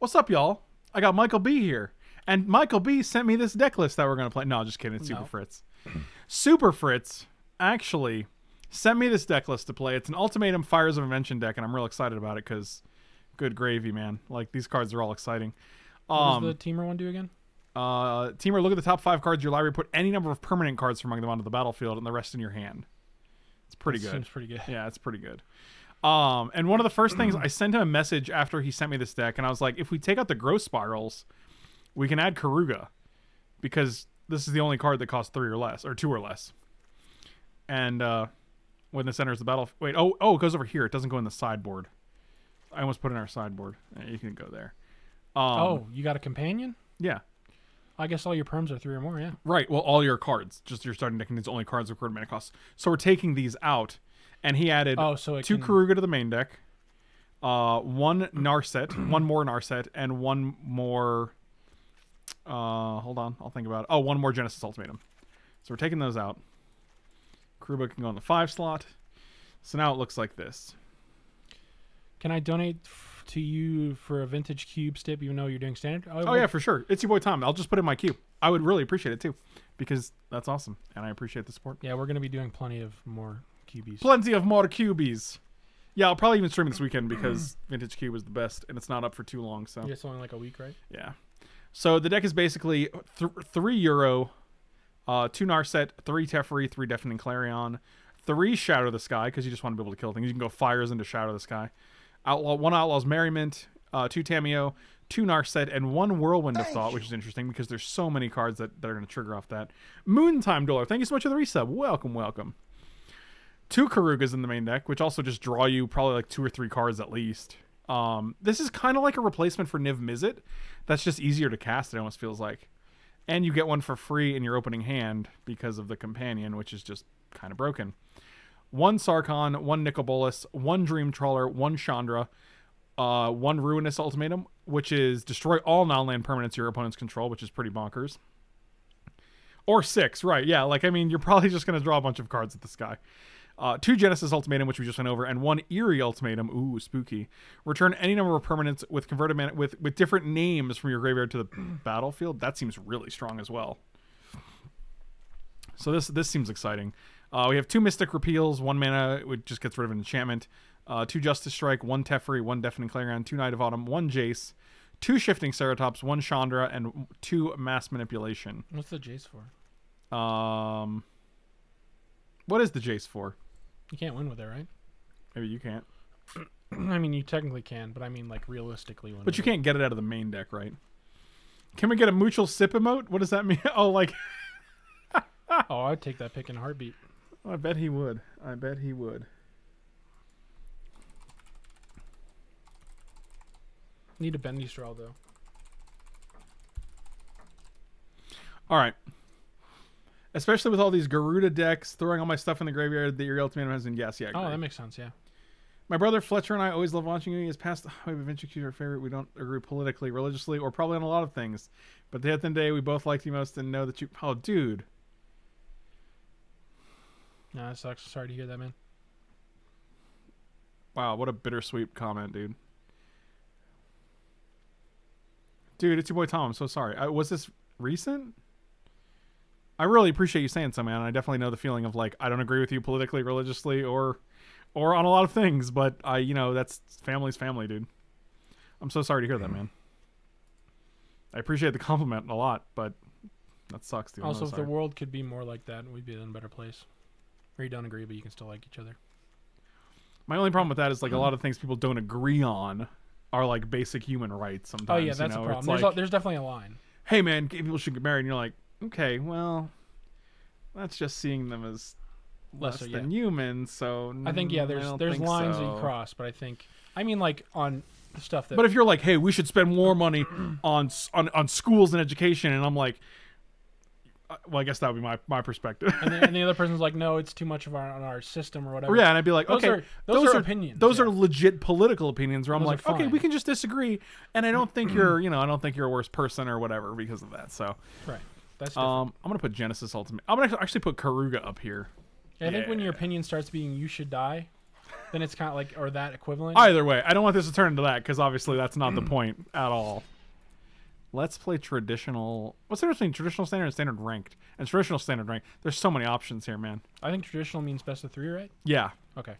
What's up, y'all? I got Michael B here. And Michael B sent me this deck list that we're going to play. No, just kidding. It's Super No. Fritz. Super Fritz actually sent me this deck list to play. It's an Ultimatum Fires of Invention deck, and I'm real excited about it because good gravy, man. Like, these cards are all exciting. What Um, does the Temur one do again? uh, Temur, look at the top five cards of your library. Put any number of permanent cards from among them onto the battlefield, and the rest in your hand. It's pretty That good. Seems pretty good. Yeah, it's pretty good. Um, and one of the first things I sent him a message after he sent me this deck, and I was like, if we take out the growth spirals, we can add Keruga because this is the only card that costs three or less, or two or less. And uh, when this enters the battle, wait, oh, oh, it goes over here. It doesn't go in the sideboard. I almost put it in our sideboard. You can go there. Um, oh, you got a companion? yeah. I guess all your perms are three or more. Yeah. Right. Well, all your cards, just your starting deck contains only cards with recorded mana costs. So we're taking these out, and he added Oh, so two can- Keruga to the main deck, uh, one Narset, one more Narset, and one more. Uh, hold on, I'll think about it. Oh, one more Genesis Ultimatum. So we're taking those out. Keruga can go in the five slot. So now it looks like this. Can I donate f- to you for a vintage cube stip, even though you're doing standard? Oh yeah, for sure. It's your boy Tom. I'll just put it in my cube. I would really appreciate it too, because that's awesome, and I appreciate the support. Yeah, we're gonna be doing plenty of more cubies. plenty of more cubies. Yeah, I'll probably even stream it this weekend because Vintage Cube is the best, and it's not up for too long. So Yeah, it's only like a week, right? yeah. So the deck is basically th- three Uro, uh, two Narset, three Teferi, three Deafening Clarion, three Shatter the Sky because you just want to be able to kill things. You can go fires into Shatter the Sky. Outlaw one Outlaw's Merriment, uh, two Tamiyo, two Narset, and one Whirlwind of Thought, which is interesting because there's so many cards that, that are going to trigger off that. Moontime Dollar, thank you so much for the resub. Welcome, welcome two Kerugas in the main deck, which also just draw you probably like two or three cards at least. Um, this is kind of like a replacement for Niv Mizzet. That's just easier to cast. It almost feels like, and you get one for free in your opening hand because of the companion, which is just kind of broken. One Sarkhan, one Nicol Bolas, one Dream Trawler, one Chandra, uh, one Ruinous Ultimatum, which is destroy all non-land permanents your opponents control, which is pretty bonkers. Or six, right? Yeah, like I mean, you're probably just gonna draw a bunch of cards at this guy. Uh, two Genesis Ultimatum, which we just went over, and one Eerie Ultimatum. Ooh, spooky. Return any number of permanents with converted mana with with different names from your graveyard to the battlefield. That seems really strong as well. So this this seems exciting. Uh, we have two Mystic Repeals, one mana, which just gets rid of an enchantment. Uh, two Justice Strike, one Teferi, one Deafening Clarion, two Knight of Autumn, one Jace, two Shifting Ceratops, one Chandra, and two Mass Manipulation. What's the Jace for? Um, what is the Jace for? You can't win with it, right? Maybe you can't, I mean, you technically can, but I mean, like realistically, win but you can't get it out of the main deck, right? Can we get a mutual sip emote? What does that mean? Oh, like Oh, I'd take that pick in a heartbeat. I bet he would. I bet he would. Need a bendy straw though. All right. Especially with all these Garuda decks, throwing all my stuff in the graveyard that your ultimate has in yes, yeah. Oh, that makes sense. Yeah. My brother Fletcher and I always love watching you. He has passed Highway of Adventure Q our favorite. We don't agree politically, religiously, or probably on a lot of things. But at the end of the day, we both like you most and know that you. Oh, dude. No, that sucks. Sorry to hear that, man. Wow, what a bittersweet comment, dude. Dude, it's your boy Tom. I'm so sorry. Uh, was this recent? I really appreciate you saying so, man. I definitely know the feeling of like I don't agree with you politically, religiously, or or on a lot of things, but I, you know, that's family's family, dude. I'm so sorry to hear that, man. I appreciate the compliment a lot, but that sucks, dude. Also, if the world could be more like that, we'd be in a better place. Or you don't agree, but you can still like each other. My only problem with that is like a lot of things people don't agree on are like basic human rights. Sometimes. Oh yeah, you that's know? a problem. There's, like- a, there's definitely a line. hey man, gay people should get married, and you're like, okay, well, that's just seeing them as less Lesser, than yeah. human. So I think yeah, there's there's lines that you cross, but I think I mean like on stuff that. But if you're like, hey, we should spend more money on on on schools and education, and I'm like, uh, well, I guess that would be my my perspective. and, the, and the other person's like, no, it's too much of our on our system or whatever. Or yeah, and I'd be like, Those okay, are- those are opinions, Those yeah. are legit political opinions. Where I'm Those like, okay, we can just disagree, and I don't think you're, you know, I don't think you're a worse person or whatever because of that. So, right. That's different. um, I'm gonna put Genesis Ultimate. I'm gonna actually put Keruga up here. I think when your opinion starts being "you should die," then it's kind of like or that equivalent. Either way, I don't want this to turn into that because obviously that's not the point at all. Let's play traditional. What's the difference between traditional standard and standard ranked? And traditional standard ranked. There's so many options here, man. I think traditional means best of three, right? Yeah, Okay.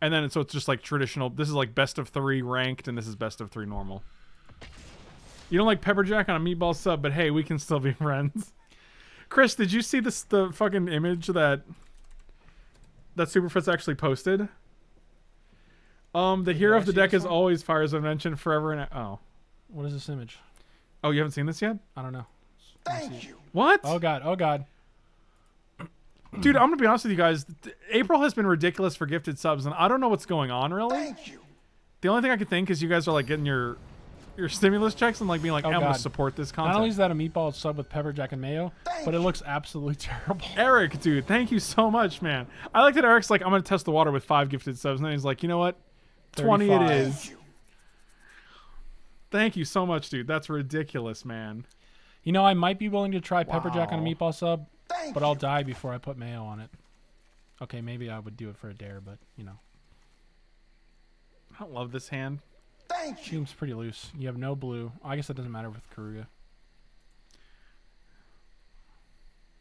and then so it's just like traditional. This is like best of three ranked, and this is best of three normal. You don't like pepper jack on a meatball sub, but hey, we can still be friends. Chris, did you see this the fucking image that that Super Fritz actually posted? Um, the hero I of the see deck this is one? always fire, as I mentioned, forever and oh, What is this image? oh, you haven't seen this yet? I don't know. Thank you. What? Oh god. Oh god. Dude, I'm gonna be honest with you guys. Th- April has been ridiculous for gifted subs, and I don't know what's going on really. Thank you. The only thing I could think is you guys are like getting your your stimulus checks and like being like, Oh, I'm gonna support this content. Not only is content. that a meatball sub with pepper jack and mayo, Thank but it looks absolutely terrible. Eric, dude, thank you so much, man. I like that Eric's like, I'm gonna test the water with five gifted subs, and then he's like, you know what? Twenty it 35. is. Thank you. Thank you so much, dude. That's ridiculous, man. You know, I might be willing to try pepper jack on a meatball sub, Thank but you. I'll die before I put mayo on it. Okay, maybe I would do it for a dare, but you know, I don't love this hand. Thank you. seems pretty loose. You have no blue. I guess that doesn't matter with Keruga.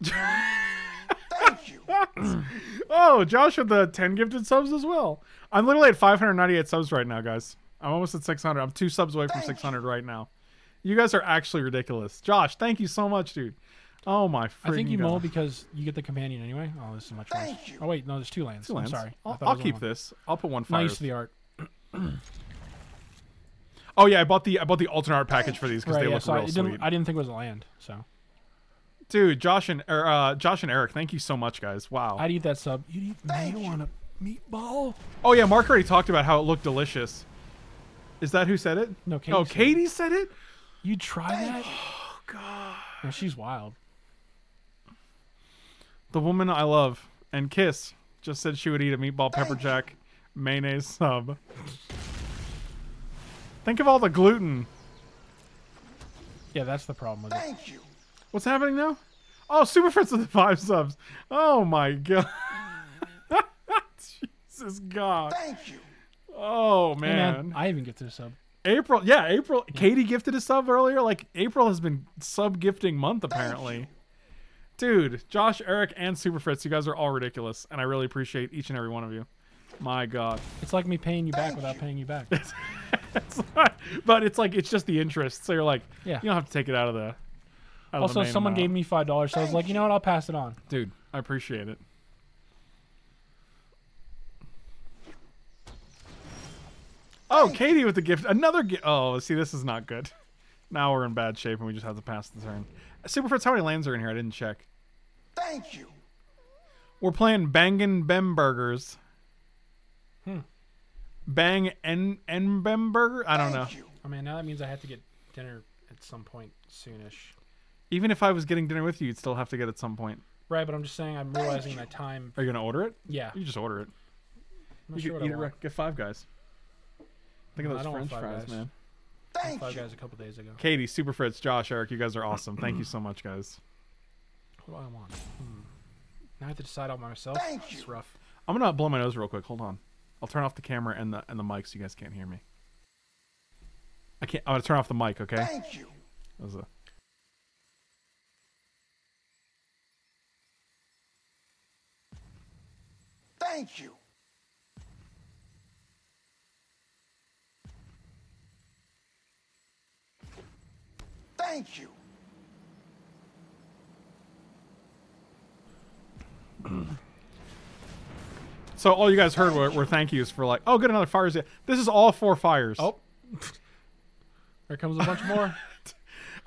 Thank you. Oh, Josh with the 10 gifted subs as well. I'm literally at 598 subs right now, guys. I'm almost at 600. I'm two subs away from Thank 600 right now. You guys are actually ridiculous. Josh, thank you so much, dude. Oh my freaking I think you God. mold because you get the companion anyway. Oh, this is much worse. Thank you. Oh wait, no, there's two lands. Two lands. I'm sorry. I I'll, I'll keep one. this. I'll put one Not fire. used to the art. Oh yeah, I bought the I bought the alternate art package for these because Right, they yeah, look so I, real it didn't, sweet. I didn't think it was a land. So Dude, Josh and er, uh, Josh and Eric, thank you so much, guys. Wow. I'd eat that sub. You'd eat Thank mayo you. on a meatball? oh yeah, Mark already talked about how it looked delicious. Is that who said it? No, Katie oh, said it. Katie said it. You'd try that? Oh god. No, she's wild. The woman I love and kiss just said she would eat a meatball pepper jack mayonnaise sub. Think of all the gluten. Yeah, that's the problem with it. Thank you. What's happening now? Oh, Super Fritz with the five subs. Oh my god. Jesus God. Thank you. Oh Hey, man. I even get to a sub. April, yeah, April. Katie gifted a sub earlier. Like April has been sub gifting month apparently. Dude, Josh, Eric, and Super Fritz, you guys are all ridiculous, and I really appreciate each and every one of you. My God. It's like me paying you back without you. paying you back. It's not- but it's like it's just the interest. So you're like, Yeah. you don't have to take it out of the. Out of the Also, main someone amount. gave me five dollars, so I was like, you know what? I'll pass it on. Dude, I appreciate it. Oh, Katie with the gift. Another gift. Oh, see, this is not good. Now we're in bad shape and we just have to pass the turn. Super Fritz, how many lands are in here? I didn't check. Thank you. We're playing Bangin' Bemburgers. Hmm. Bang and and Bemburger? I don't know. You. I mean, now that means I have to get dinner at some point soonish. Even if I was getting dinner with you, you'd still have to get it at some point. Right, but I'm just saying I'm realizing that time. Are you gonna order it? Yeah, You just order it. I'm not you sure could what eat I it. want. right- Get Five Guys. Think No, of I those don't want French Five fries, Guys. man. Thank Five you. guys a couple days ago. Katie, Super Fritz, Josh, Eric, you guys are awesome. Thank you so much, guys. What do I want? Hmm. Now I have to decide all by myself. Thank It's you. rough. I'm gonna blow my nose real quick. Hold on. I'll turn off the camera and the and the mic so you guys can't hear me. I can't. I'm gonna turn off the mic. Okay. Thank you. That was a- Thank you. Thank you. So all you guys heard were, were thank yous for like, oh, good, another fires. This is all four fires. Oh, there comes a bunch more.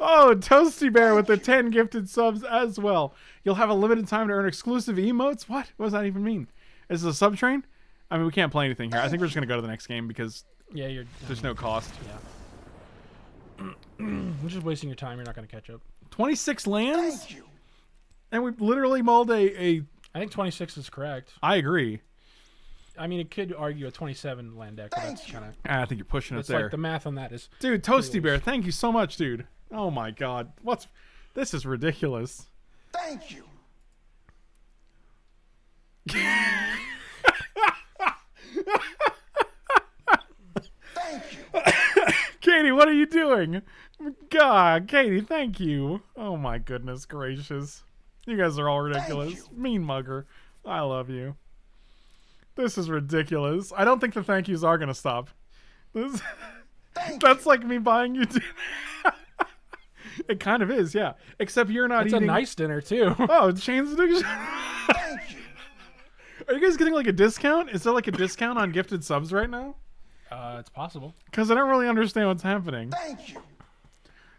Oh, Toasty Bear with the 10 gifted subs as well. You'll have a limited time to earn exclusive emotes. What? What does that even mean? Is this a sub train? I mean, we can't play anything here. I think we're just gonna go to the next game because Yeah, you're. there's no cost. Yeah. You're just wasting your time. You're not going to catch up. 26 lands, Thank you. and we literally mulled a, a. I think 26 is correct. I agree. I mean, it could argue a 27 land deck. Thank that's kind of. Ah, I think you're pushing it there. Like the math on that is. Dude, Toasty Bear, thank you so much, dude. Oh my God, what's this is ridiculous. Thank you. thank you. Katie, what are you doing? God, Katie, thank you. Oh my goodness gracious. You guys are all ridiculous. Mean mugger. I love you. This is ridiculous. I don't think the thank yous are gonna stop. This Thank That's like me buying you dinner. it kind of is, yeah. Except you're not It's a nice dinner too. Oh, Chains addiction. Thank you. Are you guys getting like a discount? Is there like a discount on gifted subs right now? uh, it's possible. Because I don't really understand what's happening. Thank you.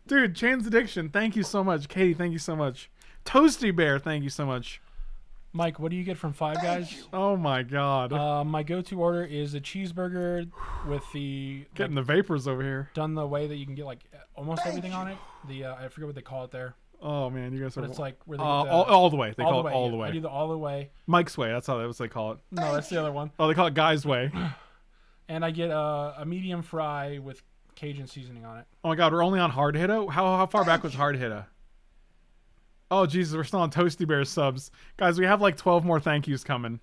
Dude, Chains Addiction, thank you so much. Katie, thank you so much. Toasty Bear, thank you so much. Mike, what do you get from Five Thank Guys? you. Oh my god. Uh, my go-to order is a cheeseburger with the Getting the vapors over here. done the way that you can get like almost everything on it. The uh, I forget what they call it there, Oh man, you guys are but it's like where they uh, the, all, all the way. They call the it all yeah. the I do the all the way. Mike's way. That's how that's what they call it. No, that's the other one. Oh, they call it Guy's way. And I get uh, a medium fry with Cajun seasoning on it. Oh my god, we're only on Hard Hitta. How how far back was Hard Hitta? Oh Jesus, we're still on Toasty Bear subs, guys. We have like twelve more thank yous coming.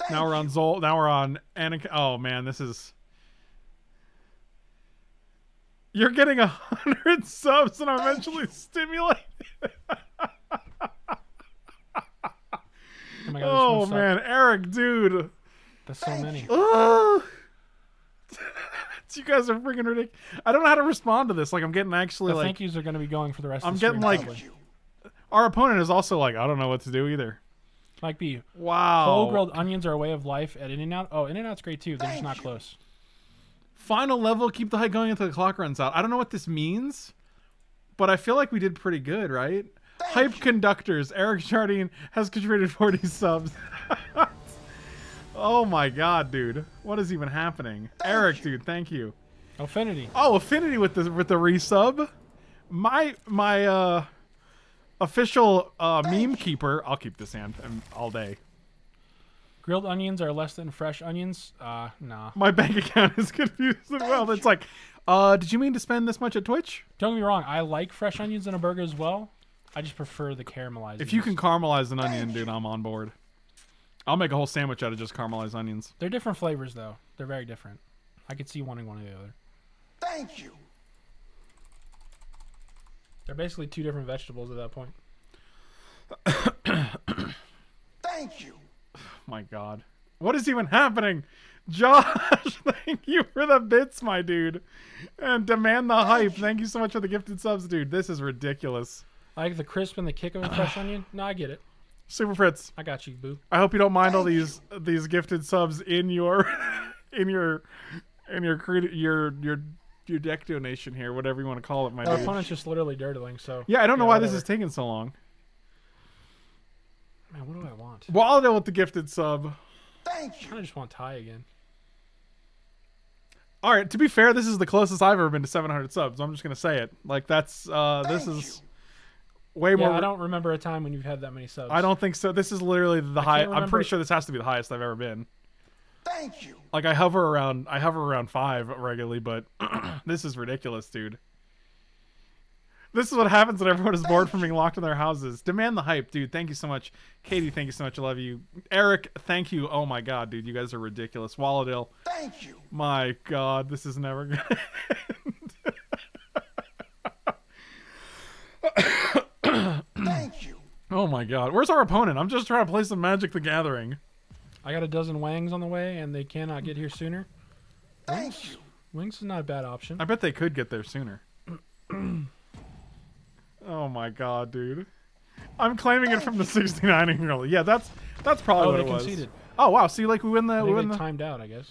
Thank Now we're on. Zol. Now we're on Anakin. Oh man, this is. You're getting a hundred subs, and I'm eventually stimulated. Oh my god! Oh man, Eric, dude. that's so many. Ugh. you guys are freaking ridiculous. I don't know how to respond to this. Like I'm getting actually The like thank yous are going to be going for the rest. I'm of the getting, stream, like- probably. Our opponent is also like I don't know what to do either. Mike B. Wow. Whole grilled onions are a way of life at In-N-Out. Oh, In-N-Out's great too. They're just not you. close. Final level, keep the hype going until the clock runs out. I don't know what this means, but I feel like we did pretty good, right? hype conductors. Eric Jardine has contributed 40 subs. oh my god, dude. What is even happening? Eric, you. dude, thank you. Affinity. Oh, Affinity with the with the resub. My my uh official uh meme keeper. I'll keep this hand um, all day. Grilled onions are less than fresh onions. Uh, nah. My bank account is confused as well. It's like, uh, did you mean to spend this much at Twitch? Don't get me wrong. I like fresh onions in a burger as well. I just prefer the caramelized. If you can caramelize an onion, dude, I'm on board. I'll make a whole sandwich out of just caramelized onions. they're different flavors though. They're very different. I could see wanting one or the other. Thank you. They're basically two different vegetables at that point. Thank you. My God, what is even happening? Josh, thank you for the bits, my dude, and demand the hype. Thank you so much for the gifted subs, dude. This is ridiculous. I like the crisp and the kick of a fresh onion. No, I get it. Super Fritz, I got you, boo. I hope you don't mind all these these gifted subs in your in your in your cred- your your your deck donation here, whatever you want to call it, my Our dude. opponent's just literally dirtling. So Yeah, I don't know why this is taking so long. Man, what do I want? Waldo with the gifted sub. Thank I you. kind of just want Ty again. All right, to be fair, this is the closest I've ever been to 700 subs. I'm just gonna say it. Like that's uh this Thank is way more. I don't remember a time when you've had that many subs. I don't think so. This is literally the high. I'm pretty sure this has to be the highest I've ever been. Thank you. Like I hover around, I hover around five regularly, but this is ridiculous, dude. This is what happens when everyone is bored from being locked in their houses. Demand the hype, dude. Thank you so much, Katie. Thank you so much. I love you, Eric. Thank you. Oh my god, dude, you guys are ridiculous. Walladale. Thank you. My god, this is never gonna Thank you. Oh my god. Where's our opponent? I'm just trying to play some Magic the Gathering. I got a dozen wangs on the way, and they cannot get here sooner. Thank you. Wings is not a bad option. I bet they could get there sooner. oh my god, dude. I'm claiming it from the 69 year old. Yeah, that's that's probably Oh, what they it was. conceded. Oh wow, see like we win the I we win they the timed out. I guess.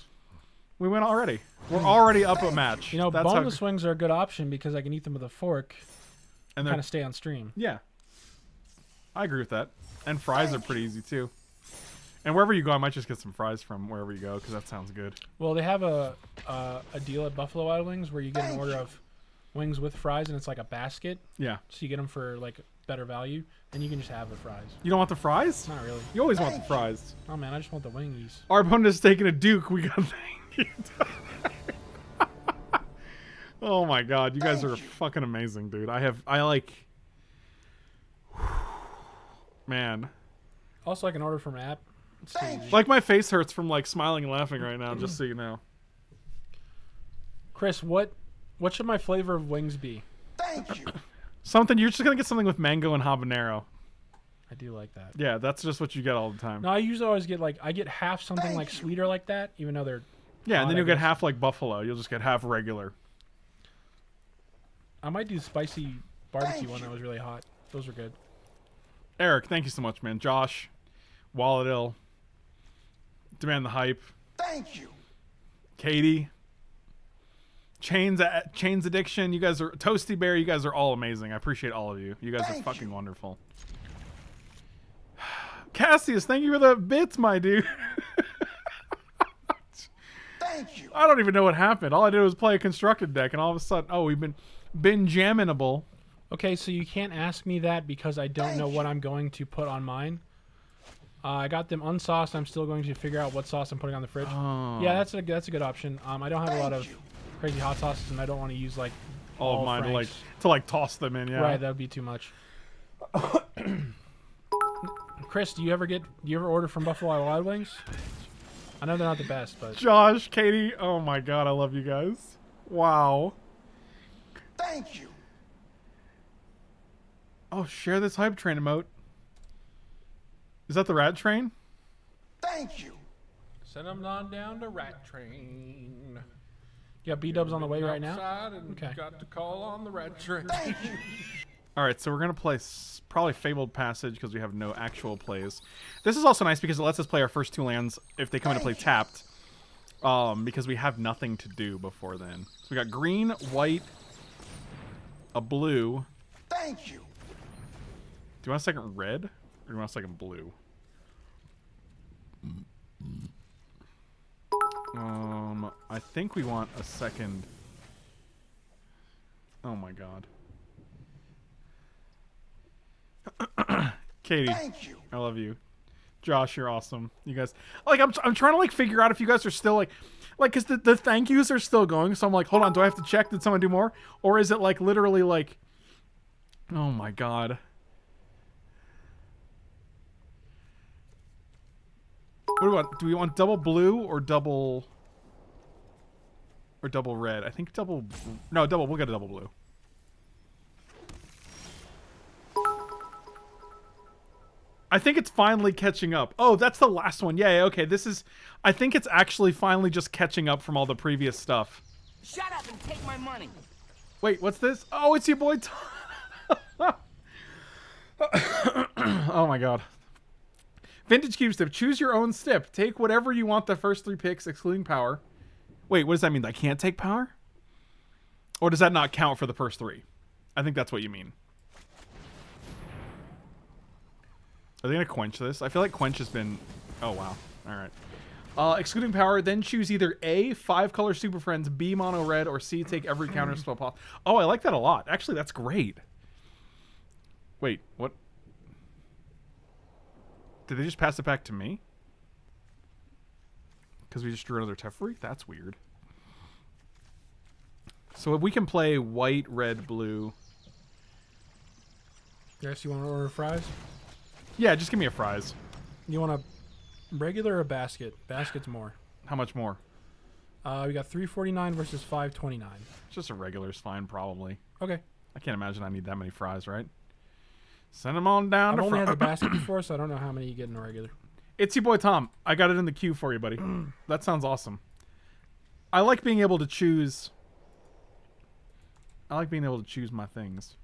we win already. We're already up a match. You know, that's how, wings are a good option because I can eat them with a fork, and they're kind of stay on stream. Yeah. I agree with that. And fries are pretty easy too. And wherever you go, I might just get some fries from wherever you go because that sounds good. Well, they have a uh, a deal at Buffalo Wild Wings where you get an order of wings with fries, and it's like a basket, Yeah. so you get them for like better value, and you can just have the fries. You don't want the fries? Not really. You always want the fries. Oh man, I just want the wingies. Our opponent is taking a Duke. We got thank you. oh my god, you guys are fucking amazing, dude. I have I like Man. Also, I can order from an app. It's too Thank easy. Like my face hurts from like smiling and laughing right now, just so you know. Chris, what what should my flavor of wings be? Thank you. Something you're just gonna get something with mango and habanero. I do like that. Yeah, that's just what you get all the time. No, I usually always get like I get half something Thank like you. sweeter like that, even though they're. yeah, and then you'll get half like buffalo. You'll just get half regular. I might do spicy barbecue Thank one you. that was really hot. Those are good. Eric, thank you so much, man. Josh, Wallet Ill, Demand the Hype, Thank you. Katie, Chains uh, Chains Addiction. You guys are Toasty Bear. You guys are all amazing. I appreciate all of you. You guys are fucking you. wonderful. Cassius, thank you for the bits, my dude. Thank you. I don't even know what happened. All I did was play a constructed deck, and all of a sudden, oh, we've been been jamminable. Okay, so you can't ask me that because I don't know what. I'm going to put on mine. Uh, I got them unsauced. I'm still going to figure out what sauce I'm putting on the fridge. Oh. Yeah, that's a that's a good option. Um, I don't have a lot of you. crazy hot sauces, and I don't want to use like all, all of mine to like to like toss them in. Yeah. Right, that would be too much. Chris, do you ever get do you ever order from Buffalo Wild Wings? I know they're not the best, but Josh, Katie, oh my god, I love you guys. Wow. Thank you. Oh, share this hype train emote. Is that the rat train? Thank you. Send them on down to Rat Train. you got B Dubs on the way right now. And Okay. Got to call on the Rat Train. Thank you. All right, so we're gonna play probably Fabled Passage because we have no actual plays. This is also nice because it lets us play our first two lands if they come into play tapped. Um, because we have nothing to do before then. So we got green, white, a blue. Thank you. Do you want a second red or do you want a second blue? Um, I think we want a second. Oh my god. Katie, Thank you. I love you. Josh, you're awesome. You guys, like, I'm, I'm trying to like figure out if you guys are still like, like, cause the, the thank yous are still going. So I'm like, hold on, do I have to check? Did someone do more, or is it like literally like, oh my god. What do we want? Do we want double blue or double or double red? I think double. No, double. We'll get a double blue. I think it's finally catching up. Oh, that's the last one. Yeah, okay. This is I think it's actually finally just catching up from all the previous stuff. Shut up and take my money. Wait, what's this? Oh, it's your boy Tom. oh my god. Vintage Cube Stip. Choose your own stip. Take whatever you want the first three picks, excluding power. Wait, what does that mean? I can't take power? Or does that not count for the first three? I think that's what you mean. Are they gonna quench this? I feel like quench has been. Oh wow. All right. Uh, excluding power, then choose either A, five color super friends, B, mono red, or C, take every counter spell possible. Oh, I like that a lot. Actually, that's great. Wait, what? Did they just pass it back to me? Because we just drew another Teferi? That's weird. So if we can play white, red, blue. Yes, you want to order fries? Yeah, just give me a fries. You want a regular or a basket? Basket's more. How much more? Uh, we got 349 versus 529. Just a regular's fine, probably. Okay. I can't imagine I need that many fries, right? Send them on down I've to only had the basket before, so I don't know how many you get in a regular. It's your boy Tom. I got it in the queue for you, buddy. that sounds awesome. I like being able to choose. I like being able to choose my things.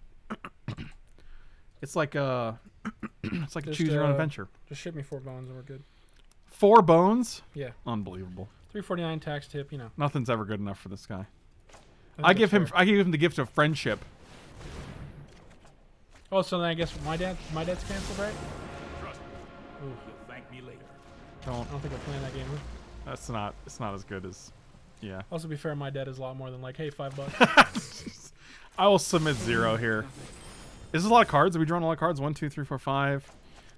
it's like uh, it's like a Just, choose your own uh, adventure. Just ship me four bones and we're good. Four bones, Yeah. unbelievable. 349 tax tip, you know. Nothing's ever good enough for this guy. think I give him. fair. I give him the gift of friendship. Oh, so then I guess my dad, my dad's canceled, right? Trust me, you'll thank me later. Don't. I don't think we're playing that game. Huh? That's not. It's not as good as. Yeah. Also, be fair, my dad is a lot more than like, hey, five bucks. I will submit zero here. Is this is a lot of cards? Are we drawn a lot of cards? One, two, three, four, five.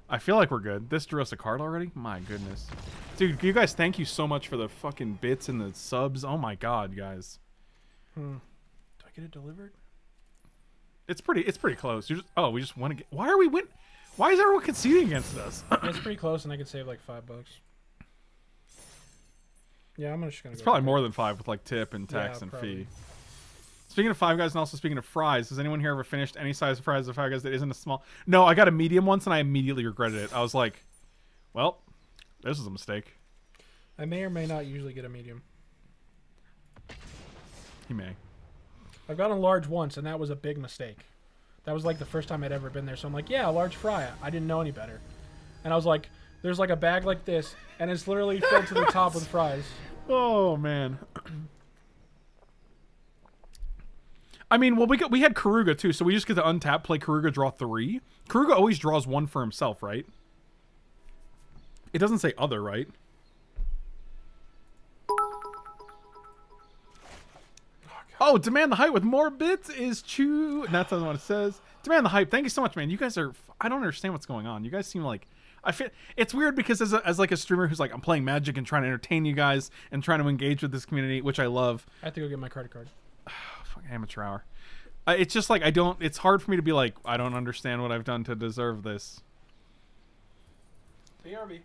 I feel like we're good. This drew us a card already? My goodness. Dude, you guys, thank you so much for the fucking bits and the subs. Oh my god, guys. Hmm. Do I get it delivered? It's pretty it's pretty close. You just oh, we just want to get Why are we win Why is everyone conceding against us? It's pretty close, and I could save like five bucks. Yeah, I'm just gonna. It's go probably more than five with like tip and tax Yeah, and probably. fee. Speaking of Five Guys and also speaking of fries, has anyone here ever finished any size of fries at Five Guys that isn't a small? No, I got a medium once and I immediately regretted it. I was like, well, this is a mistake. I may or may not usually get a medium. He may. I've gotten a large once, and that was a big mistake. That was like the first time I'd ever been there. So I'm like, yeah, a large fry. I didn't know any better. And I was like, there's like a bag like this, and it's literally filled to the top with fries. Oh man. I mean, well, we got we had Keruga too, so we just get to untap, play Keruga, draw three. Keruga always draws one for himself, right? It doesn't say other, right? Oh, demand the hype with more bits is chew. That's not what it says. Demand the hype. Thank you so much, man. You guys are. I don't understand what's going on. You guys seem like. I feel it's weird because as, a, as like a streamer who's like I'm playing Magic and trying to entertain you guys and trying to engage with this community, which I love. I have to go get my credit card. Fuck amateur hour. Uh, it's just like I don't. It's hard for me to be like I don't understand what I've done to deserve this. BRB.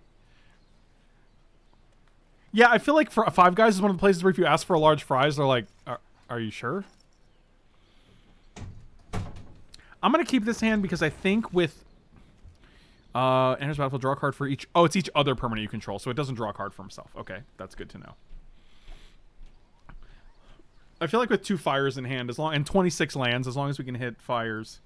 Yeah, I feel like for Five Guys is one of the places where if you ask for a large fries, they're like, "Are, you sure?" I'm gonna keep this hand because I think with uh, enters battlefield, draw a card for each. Oh, it's each other permanent you control, so it doesn't draw a card for himself. Okay, that's good to know. I feel like with two fires in hand, as long and 26 lands, as long as we can hit fires.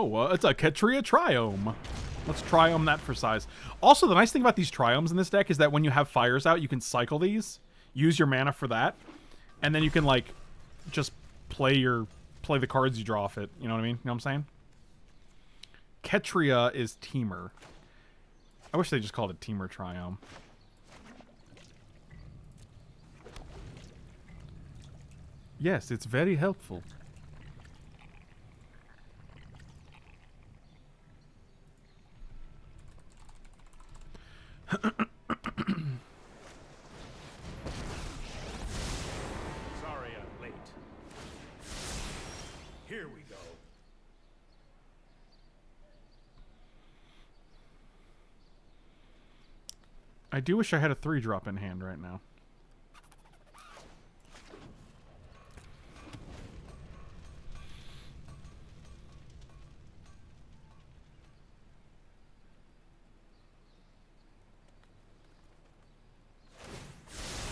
Oh, uh, it's a Ketria Triome. Let's Triome that for size. Also, the nice thing about these Triomes in this deck is that when you have fires out, you can cycle these, use your mana for that, and then you can, like, just play your play the cards you draw off it. You know what I mean? You know what I'm saying? Ketria is Temur. I wish they just called it Temur Triome. Yes, it's very helpful. Sorry I'm late. Here we go. I do wish I had a three drop in hand right now.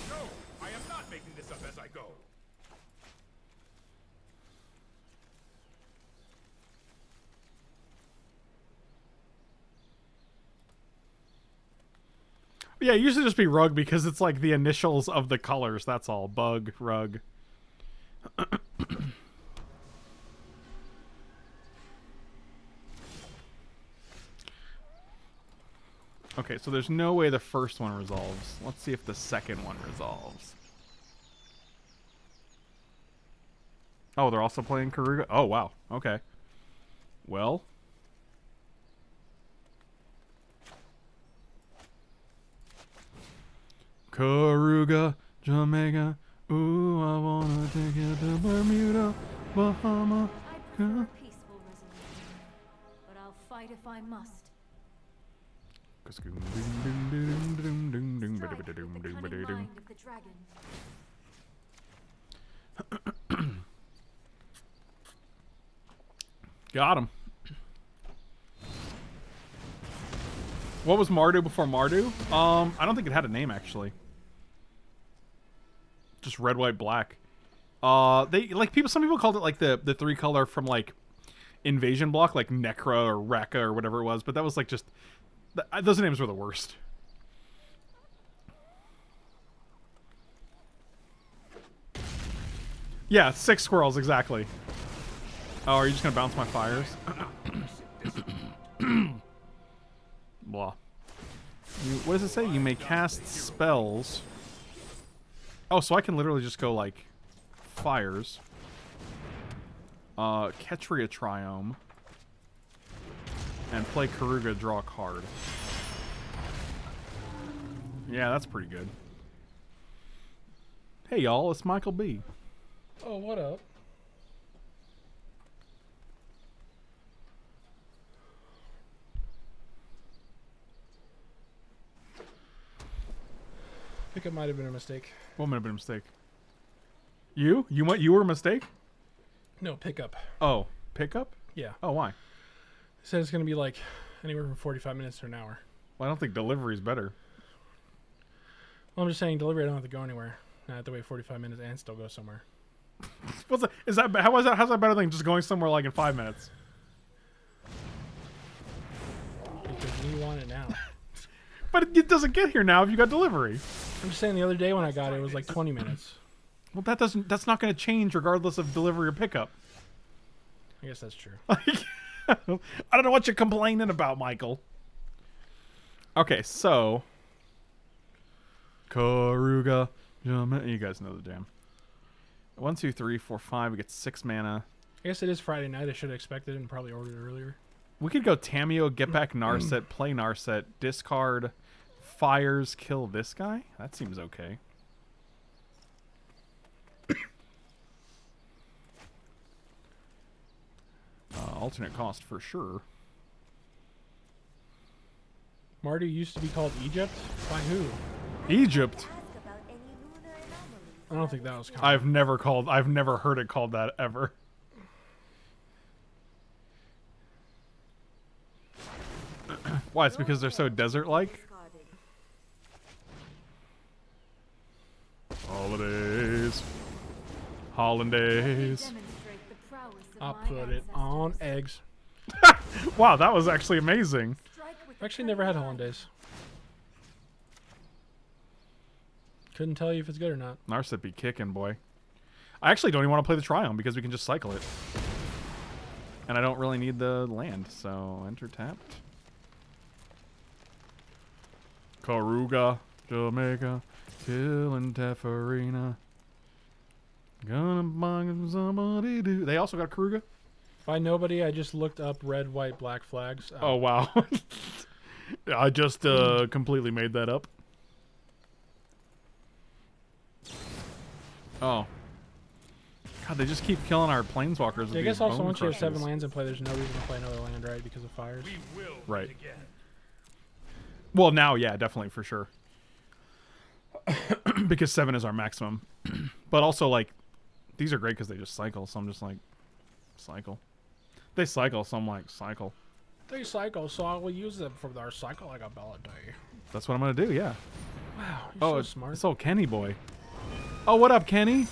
No, I am not making this up as I go. Yeah, it usually just be rug because it's like the initials of the colors. That's all. Bug, rug. okay, so there's no way the first one resolves. Let's see if the second one resolves. Oh, they're also playing Keruga? Oh, wow. Okay. Well... Keruga, Jamaica. Ooh, I wanna take you to Bermuda, Bahama. I prefer peaceful resolution, but I'll fight if I must. Strike with the cunning mind of the dragon. Got him. What was Mardu before Mardu? Um, I don't think it had a name actually. Just red, white, black. Uh, they like people. Some people called it like the the three color from like Invasion block, like Necra or Raka or whatever it was. But that was like just th- those names were the worst. Yeah, six squirrels exactly. Oh, are you just gonna bounce my fires? Blah. You, what does it say? You may cast spells. Oh, so I can literally just go like fires. Uh, Ketria Triome. And play Keruga, draw card. Yeah, that's pretty good. Hey y'all, it's Michael B. Oh, what up? Pickup might have been a mistake. What might have been a mistake? You? You went? You were a mistake? No, pickup. Oh, pickup? Yeah. Oh, why? It said it's going to be like anywhere from 45 minutes to an hour. Well, I don't think delivery's better. Well, I'm just saying delivery, I don't have to go anywhere. I have to wait 45 minutes and still go somewhere. What's that? Is that how is that? How's that better than just going somewhere like in five minutes? Because you want it now. But it doesn't get here now if you got delivery. I'm just saying the other day when I got it, it was like 20 minutes. Well, that doesn't. That's not going to change regardless of delivery or pickup. I guess that's true. I don't know what you're complaining about, Michael. Okay, so Keruga, you guys know the jam. One, two, three, four, five. We get six mana. I guess it is Friday night. I should have expected it and probably ordered it earlier. We could go Tamiyo, get back Narset, play Narset, discard, fires, kill this guy. That seems okay. uh, alternate cost for sure. Mardu used to be called Egypt? By who? Egypt. Ask about any lunar anomalies. I don't think that was common. I've never called. I've never heard it called that ever. Why? It's because they're so desert-like. Hollandaise. Demonstrate the prowess of I'll put it on eggs. Wow, that was actually amazing. I've actually never had hollandaise. Couldn't tell you if it's good or not. Narset be kicking, boy. I actually don't even want to play the Triome because we can just cycle it. And I don't really need the land, so enter tapped. Keruga, Jamaica, killing Teferina. Gonna bug somebody do. They also got Keruga? By nobody, I just looked up red, white, black flags. Oh, wow. I just uh, completely made that up. Oh. God, they just keep killing our planeswalkers. with I guess these also bone once you have seven lands in play, there's no reason to play another land, right? Because of fires. We will Right. again. Well, now, yeah, definitely for sure. because seven is our maximum. but also, like, these are great because they just cycle. So I'm just like, cycle. They cycle, so I'm like, cycle. They cycle, so I will use them for their cycling ability. That's what I'm gonna do. Yeah. Wow, you're Oh, so it's smart. It's old Kenny boy. Oh, what up, Kenny?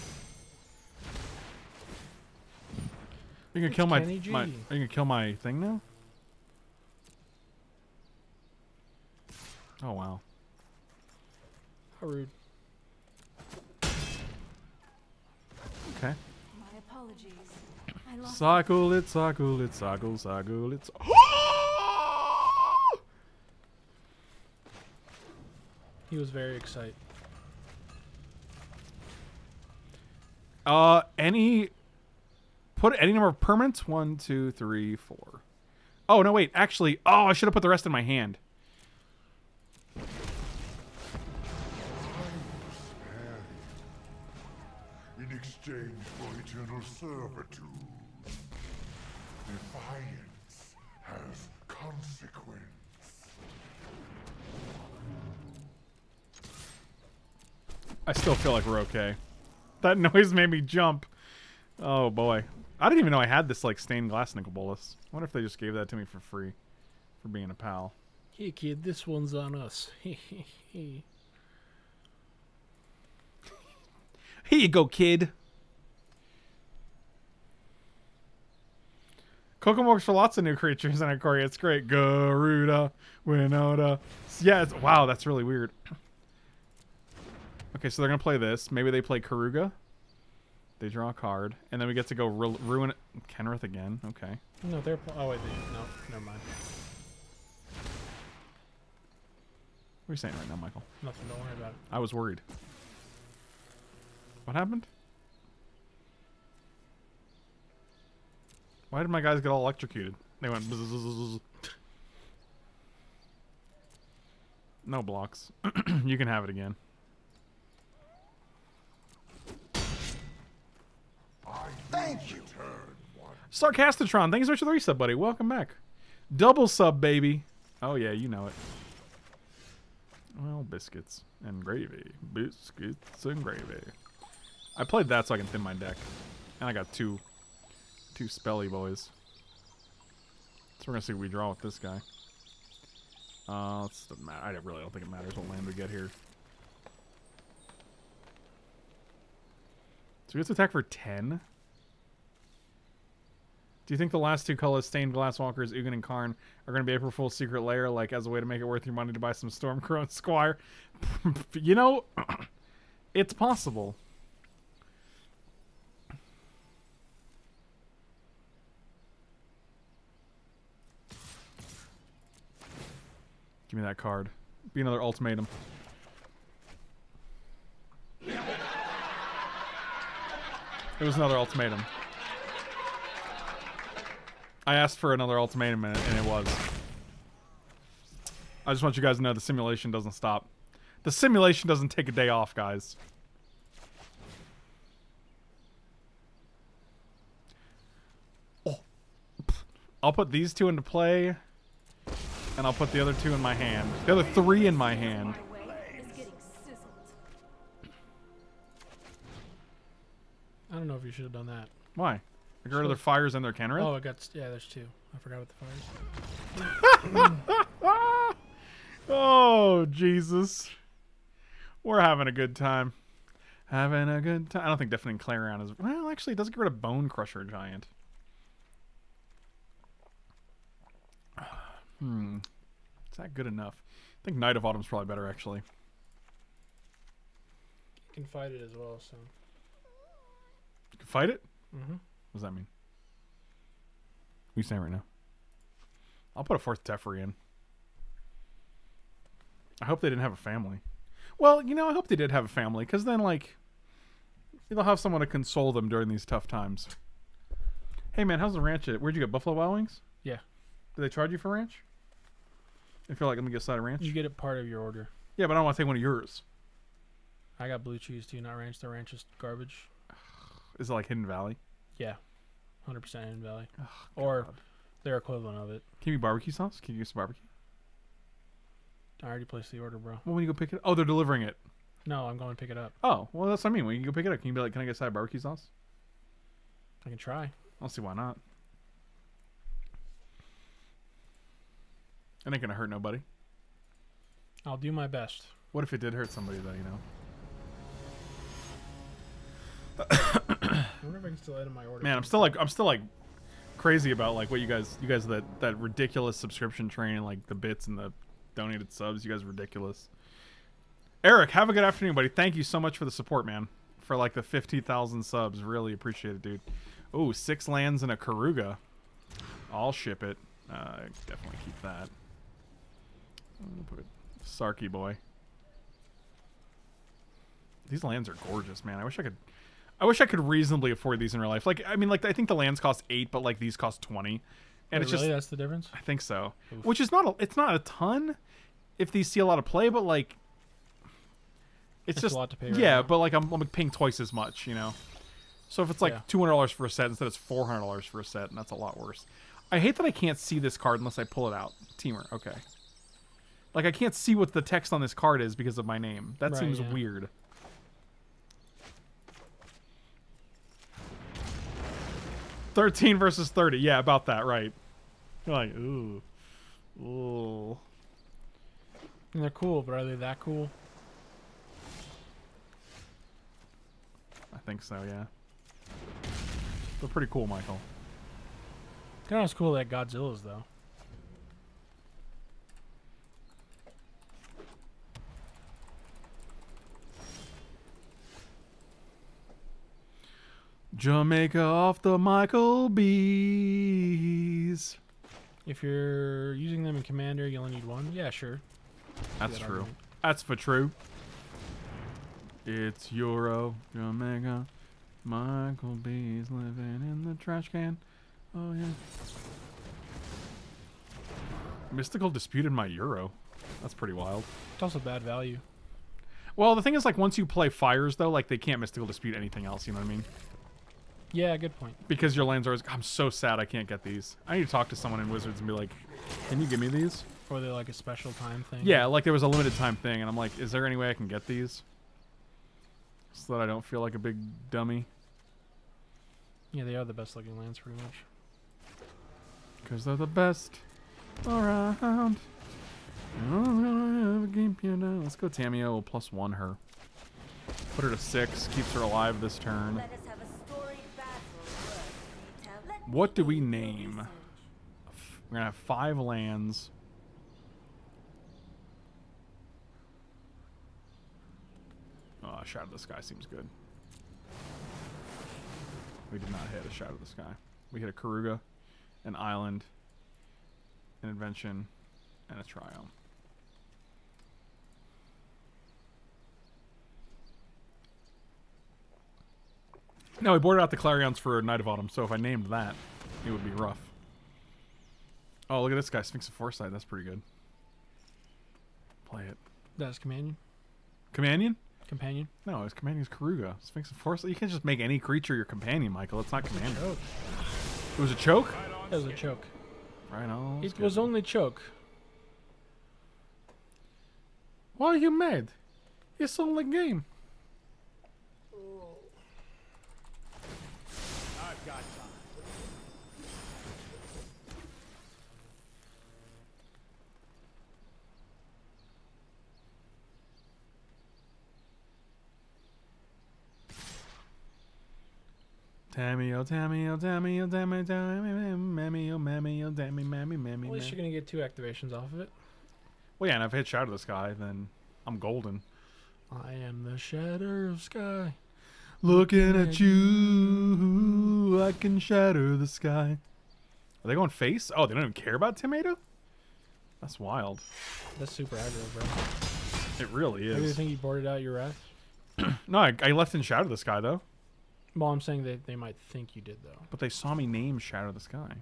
You gonna kill my, my? Are you gonna kill my thing now? Oh wow. How rude. Okay. My apologies. I Cycle it, cycle it, cycle, cycle it. He was very excited. Uh, any. Put any number of permanents. One, two, three, four. Oh no, wait. Actually, oh, I should have put the rest in my hand. in exchange for eternal servitude. Defiance has consequence. I still feel like we're okay. That noise made me jump. Oh boy. I didn't even know I had this like stained glass Nicol Bolas. I wonder if they just gave that to me for free for being a pal. Hey kid, this one's on us. Here you go, kid. Kokomo works for lots of new creatures in Ikoria. It's great. Garuda, Winota. Yeah, it's, wow, that's really weird. Okay, so they're going to play this. Maybe they play Keruga. They draw a card. And then we get to go ru- ruin it. Kenrith again. Okay. no, they're. Oh wait, they, no, never mind. What are you saying right now, Michael? Nothing. Don't worry about it. I was worried. What happened? Why did my guys get all electrocuted? They went. bzzz. No blocks. you can have it again. Thank you. Sarcastatron, thanks so much for the resub, buddy. Welcome back. Double sub, baby. Oh, yeah, you know it. Well, biscuits and gravy. Biscuits and gravy. I played that so I can thin my deck. And I got two two spelly boys. So we're gonna see what we draw with this guy. Uh, it's doesn't matter. I really don't think it matters what land we get here. So we have to attack for 10? Do you think the last two colors, Stained Glass Walkers, Ugin and Karn, are going to be April Fool's secret lair, like as a way to make it worth your money to buy some Stormcrow and Squire? you know, it's possible. Give me that card. Be another ultimatum. It was another ultimatum. I asked for another ultimatum and it, was. I just want you guys to know the simulation doesn't stop. The simulation doesn't take a day off, guys. Oh. I'll put these two into play, and I'll put the other two in my hand. The other three in my hand. My way is getting sizzled. I don't know if you should have done that. Why? I got rid of their fires in their Kenrith? Oh, I got yeah. There's two. I forgot about the fires. Oh, Jesus. We're having a good time. Having a good time. I don't think Deafening Clarion is... Well, actually, it does get rid of Bonecrusher Giant. Hmm. Is that good enough? I think Knight of Autumn's probably better, actually. You can fight it as well. So You can fight it? Mm-hmm. What does that mean? What are you saying right now? I'll put a fourth Teferi in. I hope they didn't have a family. Well, you know, I hope they did have a family, because then, like, they'll have someone to console them during these tough times. Hey, man, how's the ranch at? Where'd you get Buffalo Wild Wings? Yeah. Did they charge you for ranch? If you're like, let me get a side of ranch. you get it part of your order. yeah, but I don't want to take one of yours. I got blue cheese too, not ranch. The ranch is garbage. Is it like Hidden Valley? Yeah, hundred percent Hidden Valley, or their equivalent of it. Can you barbecue sauce? Can you get some barbecue? I already placed the order, bro. Well, when you go pick it, up. oh, they're delivering it. No, I'm going to pick it up. Oh, well, that's what I mean. When you go pick it up, can you be like, "Can I get a side of barbecue sauce?" I can try. I don't see why not. It ain't gonna hurt nobody. I'll do my best. What if it did hurt somebody though? You know. I wonder if I can still edit my order. Man, I'm still like, I'm still like crazy about like what you guys, you guys that that ridiculous subscription train, like the bits and the donated subs. You guys are ridiculous. Eric, have a good afternoon, buddy. Thank you so much for the support, man. For like the fifty thousand subs, really appreciate it, dude. Oh, six lands and a Keruga. I'll ship it. Uh, definitely keep that. I'm gonna put Sarky boy. These lands are gorgeous, man. I wish I could. I wish I could reasonably afford these in real life. Like, I mean, like I think the lands cost eight, but like these cost twenty, and Wait, it's really? just that's the difference. I think so. Which is not a, it's not a ton if these see a lot of play, but like it's, It's a just lot to pay right yeah, now. but like I'm, I'm paying twice as much, you know. So if it's like Yeah. two hundred dollars for a set instead it's four hundred dollars for a set, and that's a lot worse. I hate that I can't see this card unless I pull it out. Temur, okay. Like I can't see what the text on this card is because of my name. That Right, seems yeah. weird. Thirteen versus thirty. Yeah, about that, right? You're like, ooh, ooh. And they're cool, but are they that cool? I think so. Yeah. They're pretty cool, Michael. Kind of cool as Godzilla's though. Jamaica off the Michael B's. If you're using them in Commander, you only need one. Yeah, sure. That's that true. argument. That's for true. It's Uro, Jamaica. Michael B's living in the trash can. Oh yeah. Mystical disputed my Uro. That's pretty wild. It's also bad value. Well, the thing is, like, once you play fires, though, like, they can't mystical dispute anything else. You know what I mean? Yeah, good point. Because your lands are. Always, I'm so sad I can't get these. I need to talk to someone in Wizards and be like, "Can you give me these?" Or they're like a special time thing. Yeah, like there was a limited time thing, and I'm like, "Is there any way I can get these?" So that I don't feel like a big dummy. Yeah, they are the best looking lands pretty much. Because they're the best around. Let's go Tamiyo. We'll plus one her. Put her to six. Keeps her alive this turn. What do we name? We're gonna have five lands. Oh, Shatter the Sky seems good. We did not hit a Shatter the Sky. We hit a Keruga, an Island, an Invention, and a Triome. No, we boarded out the Clarions for Knight of Autumn, so if I named that, it would be rough. Oh, look at this guy, Sphinx of Foresight. That's pretty good. Play it. That's companion. Companion? Companion. No, his companion's Keruga. Sphinx of Foresight. You can't just make any creature your companion, Michael. It's not companion. Choke. It was a choke? It was a choke. Right on. It was only choke. Why are you mad? It's only game. I've got time. Tammy, oh, Tammy, oh, Tammy, oh, Tammy, Tammy, mammy, oh, mammy, oh, Tammy, mammy, mammy, At least you're gonna get two activations off of it. Well, yeah, and if I hit Shatter the Sky, then I'm golden. I am the shadow of sky. Looking at you, I can shatter the sky. Are they going face? Oh, they don't even care about Tomato? That's wild. That's super aggro, bro. It really Maybe they is. think you boarded out your wrath. No, I, I left in Shatter the Sky, though. Well, I'm saying they, they might think you did though. But they saw me name Shatter the Sky.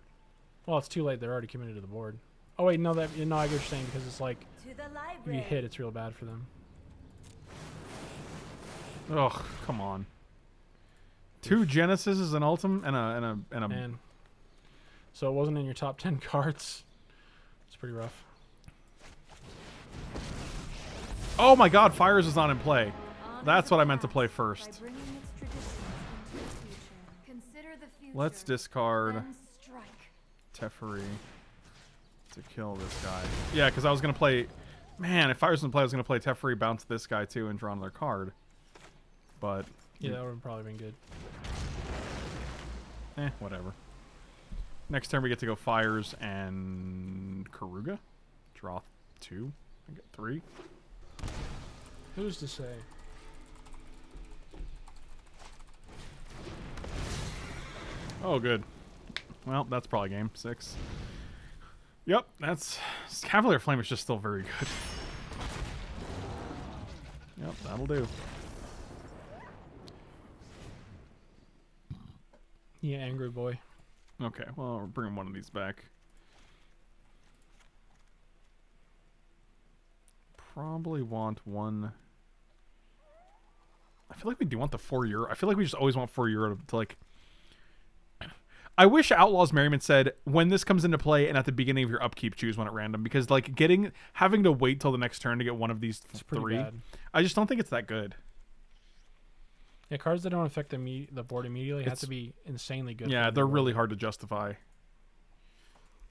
Well, it's too late. They're already committed to the board. Oh wait, no, that no, I get what you're saying because it's like To the if you hit, it's real bad for them. Ugh, come on. Two Genesis and Ultim and a and a and a And so it wasn't in your top ten cards. It's pretty rough. Oh my god, Fires is not in play. That's what I meant to play by first. Let's discard then. Teferi to kill this guy. Yeah, because I was gonna play Man, if Fires in play, I was gonna play Teferi, bounce this guy too, and draw another card. But Yeah, that would have probably been good. eh, whatever. Next turn we get to go Fires and Keruga. Draw two. I get three. Who's to say? Oh, good. Well, that's probably game six. Yep, that's Cavalier Flame is just still very good. Yep, that'll do. Yeah, angry boy. Okay, well, we're bringing one of these back. Probably want one. I feel like we do want the four Uro. I feel like we just always want four Uro to, to like. I wish Outlaws Merriment said when this comes into play and at the beginning of your upkeep, choose one at random because like getting having to wait till the next turn to get one of these It's three. bad. I just don't think it's that good. Yeah, cards that don't affect the me- the board immediately have to be insanely good. Yeah, they're really hard to justify.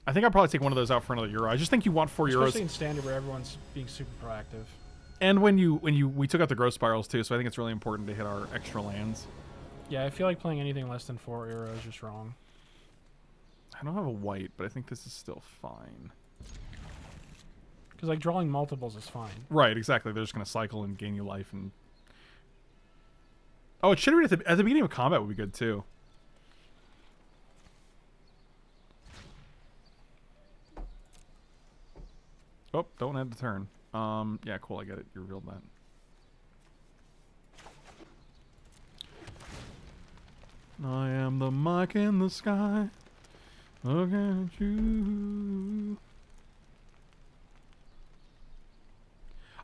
I think I'll probably take one of those out for another Uro. I just think you want four Especially Uros. in standard where everyone's being super proactive. And when you when you we took out the growth spirals too, so I think it's really important to hit our extra lands. Yeah, I feel like playing anything less than four Uro is just wrong. I don't have a white, but I think this is still fine. Because like drawing multiples is fine. Right, exactly. They're just gonna cycle and gain you life and. Oh, it should have been at the, at the beginning of combat would be good too. Oh, don't end the turn. Um, yeah, cool. I get it. You revealed that. I am the mic in the sky. Look at you.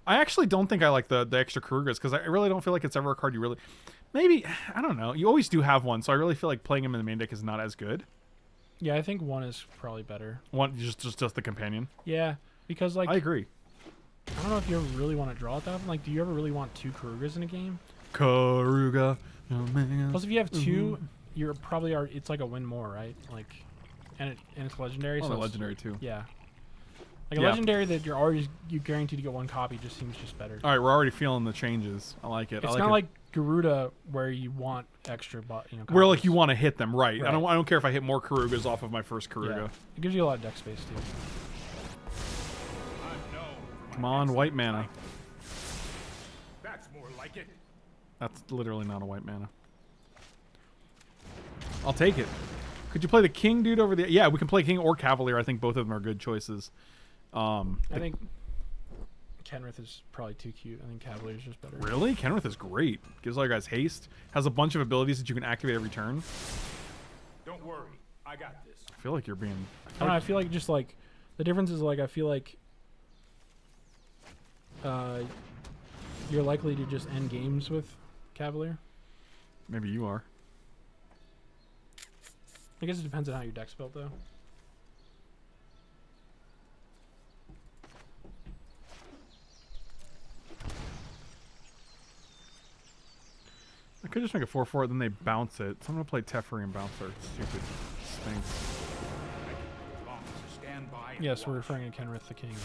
I actually don't think I like the the extra Kerugas because I really don't feel like it's ever a card you really. Maybe I don't know. You always do have one, so I really feel like playing him in the main deck is not as good. Yeah, I think one is probably better. One just just just the companion. Yeah, because like I agree. I, don't know if you ever really want to draw it that often. Like, do you ever really want two Kerugas in a game? Keruga. oh man. Plus, if you have 2 Mm-hmm. you're probably are. It's like a win more, right? Like, and it and it's legendary. Oh, so it's- legendary too. Yeah. Like a Yeah. legendary that you're already you guaranteed to get one copy just seems just better. All right, we're already feeling the changes. I like it. It's I like not it. like Gyruda where you want extra, but you know. where like you want to hit them, right? I don't. I don't care if I hit more Kerugas off of my first Keruga. Yeah. It gives you a lot of deck space too. I'm known for Come on, white mana. That's more like it. That's literally not a white mana. I'll take it. Could you play the king dude over the? Yeah, we can play king or cavalier. I think both of them are good choices. Um, I think Kenrith is probably too cute. I think Cavalier is just better. really, Kenrith is great. Gives all your guys haste. Has a bunch of abilities that you can activate every turn. Don't worry, I got this. I feel like you're being. I don't know. I feel like just like the difference is like I feel like uh, you're likely to just end games with Cavalier. Maybe you are. I guess it depends on how your deck's built though. I could just make a four four, then they bounce it. So I'm gonna play Teferi and bounce their stupid stinks. Long to stand by and Yes, we're referring to Kenrith the King.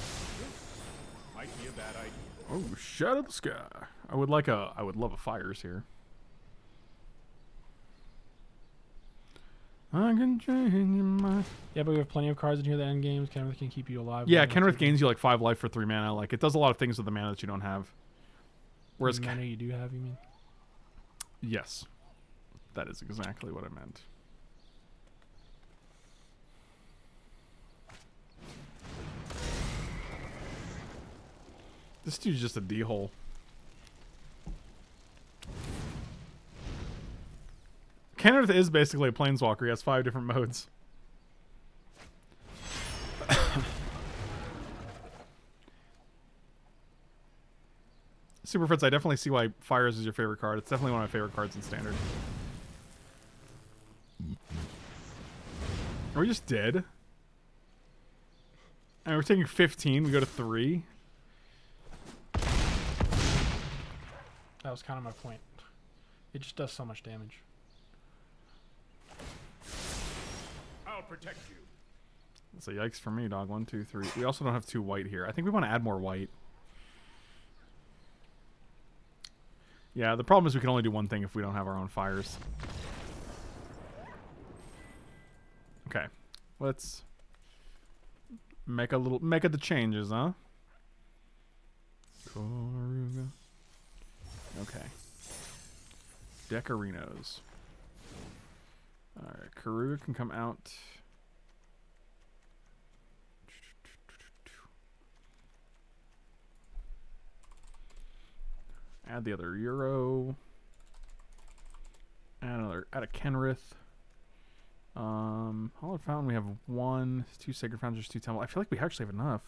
Might be a bad idea. Oh, shatter the sky. I would like a. I would love a fires here. I can change your mind. Yeah, but we have plenty of cards in here that end games. Kenrith can keep you alive. Yeah, when Kenrith gains you like five life for three mana. Like it does a lot of things with the mana that you don't have. Whereas, Whereas mana you do have, you mean? yes, that is exactly what I meant. This dude's just a D hole. Kenrith is basically a planeswalker. He has five different modes. Super Fritz, I definitely see why Fires is your favorite card. It's definitely one of my favorite cards in Standard. Are we just dead? And we're taking 15. We go to 3. That was kind of my point. It just does so much damage. I'll protect you. So yikes for me, dog. One, two, three. We also don't have two white here. I think we want to add more white. Yeah, the problem is we can only do one thing if we don't have our own fires. Okay. Let's make a little make it the changes, huh? Keruga. Okay. Decarinos. Alright, Keruga can come out. Add the other Uro. Add another. Add a Kenrith. Um, Hallowed Fountain. We have one, two Sacred Fountains, two Temple. I feel like we actually have enough.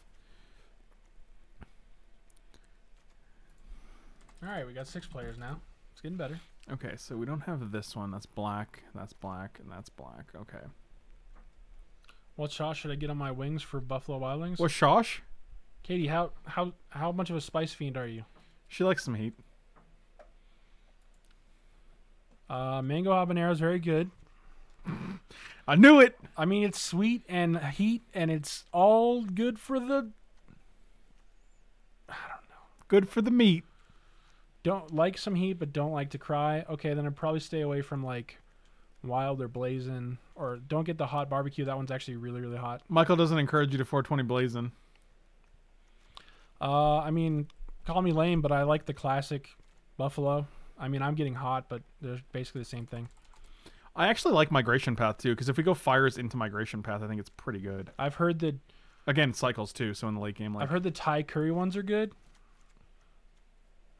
All right, we got six players now. It's getting better. Okay, so we don't have this one. That's black. That's black, and that's black. Okay. What shot should I get on my wings for Buffalo Wild Wings? What's Shosh? Katie, how how how much of a spice fiend are you? She likes some heat. Uh, mango habanero is very good. I knew it. I mean, it's sweet and heat, and it's all good for the. I don't know. Good for the meat. Don't like some heat, but don't like to cry. Okay, then I'd probably stay away from like wild or blazing, or don't get the hot barbecue. That one's actually really really hot. Michael doesn't encourage you to 420 blazing. Uh, I mean, call me lame, but I like the classic buffalo. I mean, I'm getting hot, but they're basically the same thing. I actually like Migration Path too, because if we go fires into Migration Path, I think it's pretty good. I've heard that Again, cycles too, so in the late game, like I've heard the Thai curry ones are good.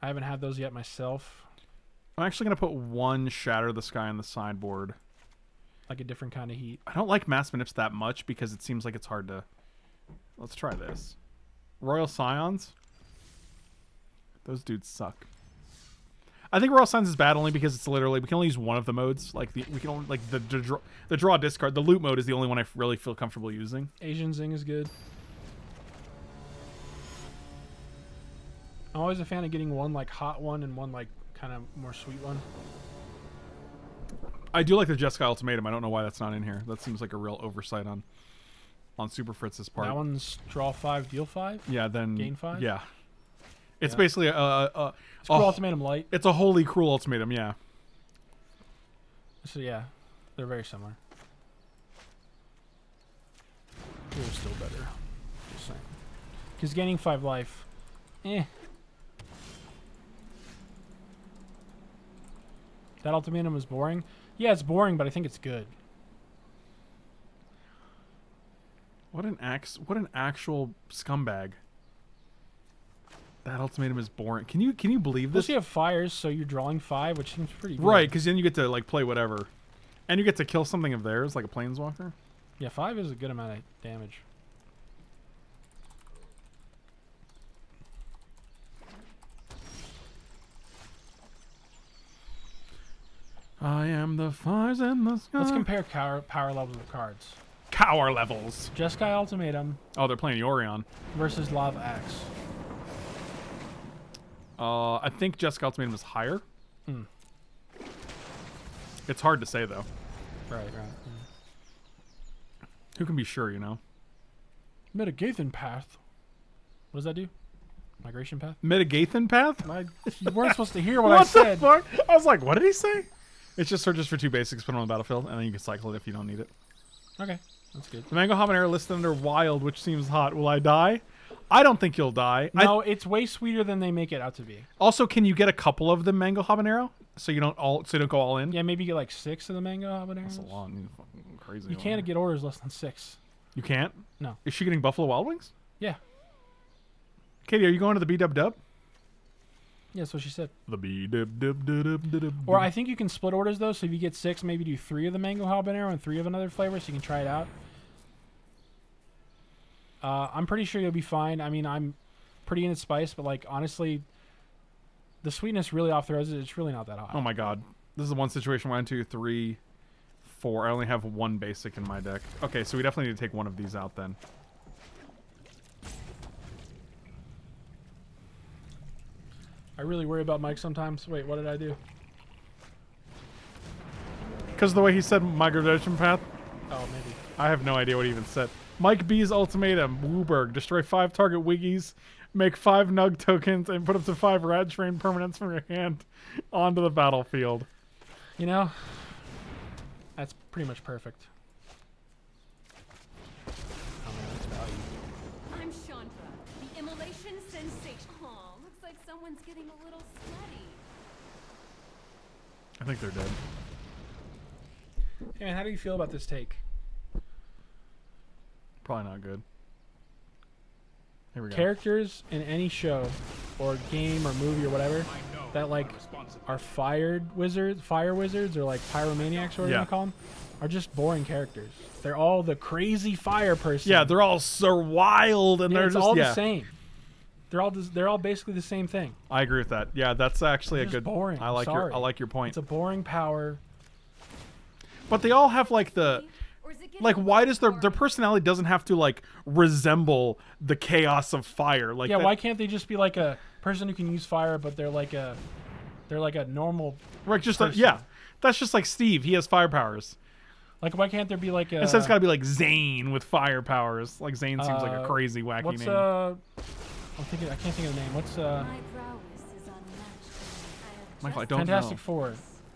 I haven't had those yet myself. I'm actually gonna put one Shatter the Sky on the sideboard. Like a different kind of heat. I don't like Mass Manips that much because it seems like it's hard to. Let's try this. Royal Scions. Those dudes suck. I think Raw Signs is bad only because it's literally we can only use one of the modes. Like the we can only like the the draw, the draw discard. The loot mode is the only one I really feel comfortable using. Asian Zing is good. I'm always a fan of getting one like hot one and one like kind of more sweet one. I do like the Jeskai Ultimatum. I don't know why that's not in here. That seems like a real oversight on on Super Fritz's part. That one's draw five, deal five. yeah, then gain five? Yeah, it's Yeah. basically a, a, a It's Cruel a- Ultimatum Light. It's a holy cruel ultimatum. Yeah. So yeah, they're very similar. They're still better. Just saying. Because gaining five life, eh. That ultimatum is boring. Yeah, it's boring, but I think it's good. What an ax what an actual scumbag. That ultimatum is boring. Can you can you believe Plus this? you have fires, so you're drawing five, which seems pretty good. Right, because then you get to like play whatever, and you get to kill something of theirs, like a planeswalker. Yeah, five is a good amount of damage. I am the fires in the sky. Let's compare power, power levels of cards. Power levels. Jeskai Ultimatum Oh, they're playing Yorion. versus Lava Axe. Uh, I think Jeskai Ultimatum is higher. Hmm. It's hard to say though. Right, right. yeah. Who can be sure? You know. Metagathan Path. What does that do? Migration Path? Metagathan path. I, you weren't supposed to hear what, What, I said. What the fuck? I was like, what did he say? It's just searches for two basics, put them on the battlefield, and then you can cycle it if you don't need it. Okay, that's good. The mango habanero listed under wild, which seems hot. Will I die? I don't think you'll die. I- No, it's way sweeter than they make it out to be. also, can you get a couple of the mango habanero so you don't all so you don't go all in? Yeah, maybe get like six of the mango habaneros. That's a lot. Crazy. You can't get orders less than six. You can't. No. Is she getting Buffalo Wild Wings? Yeah, Katie, are you going to the B Dub Dub? yeah, that's what she said. The B Dub Dub Dub Dub Dub. Or I think you can split orders though. So if you get six, maybe do three of the mango habanero and three of another flavor, so you can try it out. Uh, I'm pretty sure you'll be fine. I mean, I'm pretty into spice, but like honestly, the sweetness really off throws it. It's really not that hot. Oh my god. This is the one situation one, two, three, four. I only have one basic in my deck. Okay, so we definitely need to take one of these out then. I really worry about Mike sometimes. Wait, what did I do? Because of the way he said migration path, Oh, maybe. I have no idea what he even said. Mike B's ultimatum: Wooberg, destroy five target wiggies, make five nug tokens, and put up to five rat train permanents from your hand onto the battlefield. You know, that's pretty much perfect. Oh man. I'm Chandra, the immolation sensation. Aw, looks like someone's getting a little sweaty. I think they're dead. Hey man, how do you feel about this take? Probably not good. Here we go. Characters in any show, or game, or movie, or whatever, that like are fired wizards, fire wizards, or like pyromaniacs, or whatever Yeah. you call them, are just boring characters. They're all the crazy fire person. yeah, they're all so wild, and Yeah, they're just all yeah. the same. They're all des- they're all basically the same thing. I agree with that. Yeah, that's actually a good. boring. I like your. I like your point. It's a boring power. But they all have like the. Or is it getting Like, why does their their personality doesn't have to like resemble the chaos of fire? Like, Yeah, that- why can't they just be like a person who can use fire, but they're like a they're like a normal Right, just a, yeah. That's just like Steve. He has fire powers. like why can't there be like a Instead, it's got to be like Zane with fire powers. Like Zane seems like a Uh, crazy wacky what's name. uh I'm thinking I can't think of the name. What's uh My prowess is unmatched. I have Michael, I don't Fantastic know. Four?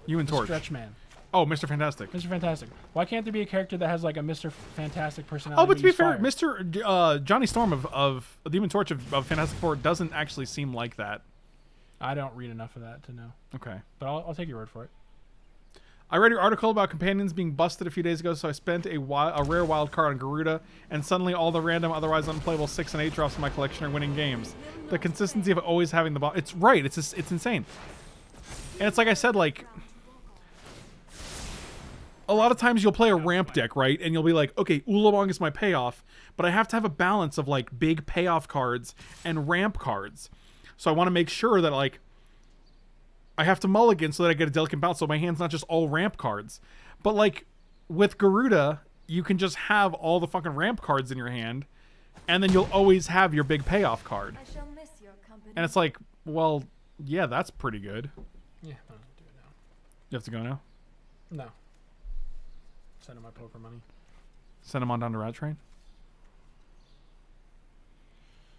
You and The Torch. Stretch Man. Oh, Mr. Fantastic. Mr. Fantastic. Why can't there be a character that has like a Mr. Fantastic personality? Oh, but to be fair? Mr. Uh, Johnny Storm of, of Demon Torch of, of Fantastic Four doesn't actually seem like that. I don't read enough of that to know, Okay. but I'll, I'll take your word for it. I read your article about companions being busted a few days ago, so I spent a, a rare wild card on Gyruda, and suddenly all the random, otherwise unplayable six and eight drops in my collection are winning games. The consistency of always having the ball. It's right. It's just, it's insane. And it's like I said, like a lot of times you'll play a ramp deck, right? And you'll be like, okay, Ulamog is my payoff, but I have to have a balance of like big payoff cards and ramp cards. So I want to make sure that like I have to mulligan so that I get a delicate bounce so my hand's not just all ramp cards. But like with Gyruda, you can just have all the fucking ramp cards in your hand and then you'll always have your big payoff card. I shall miss your company. And it's like, well, yeah, that's pretty good. Yeah, I don't do it now. You have to go now. No. Send him my poker money. Send him on down to Rat Train.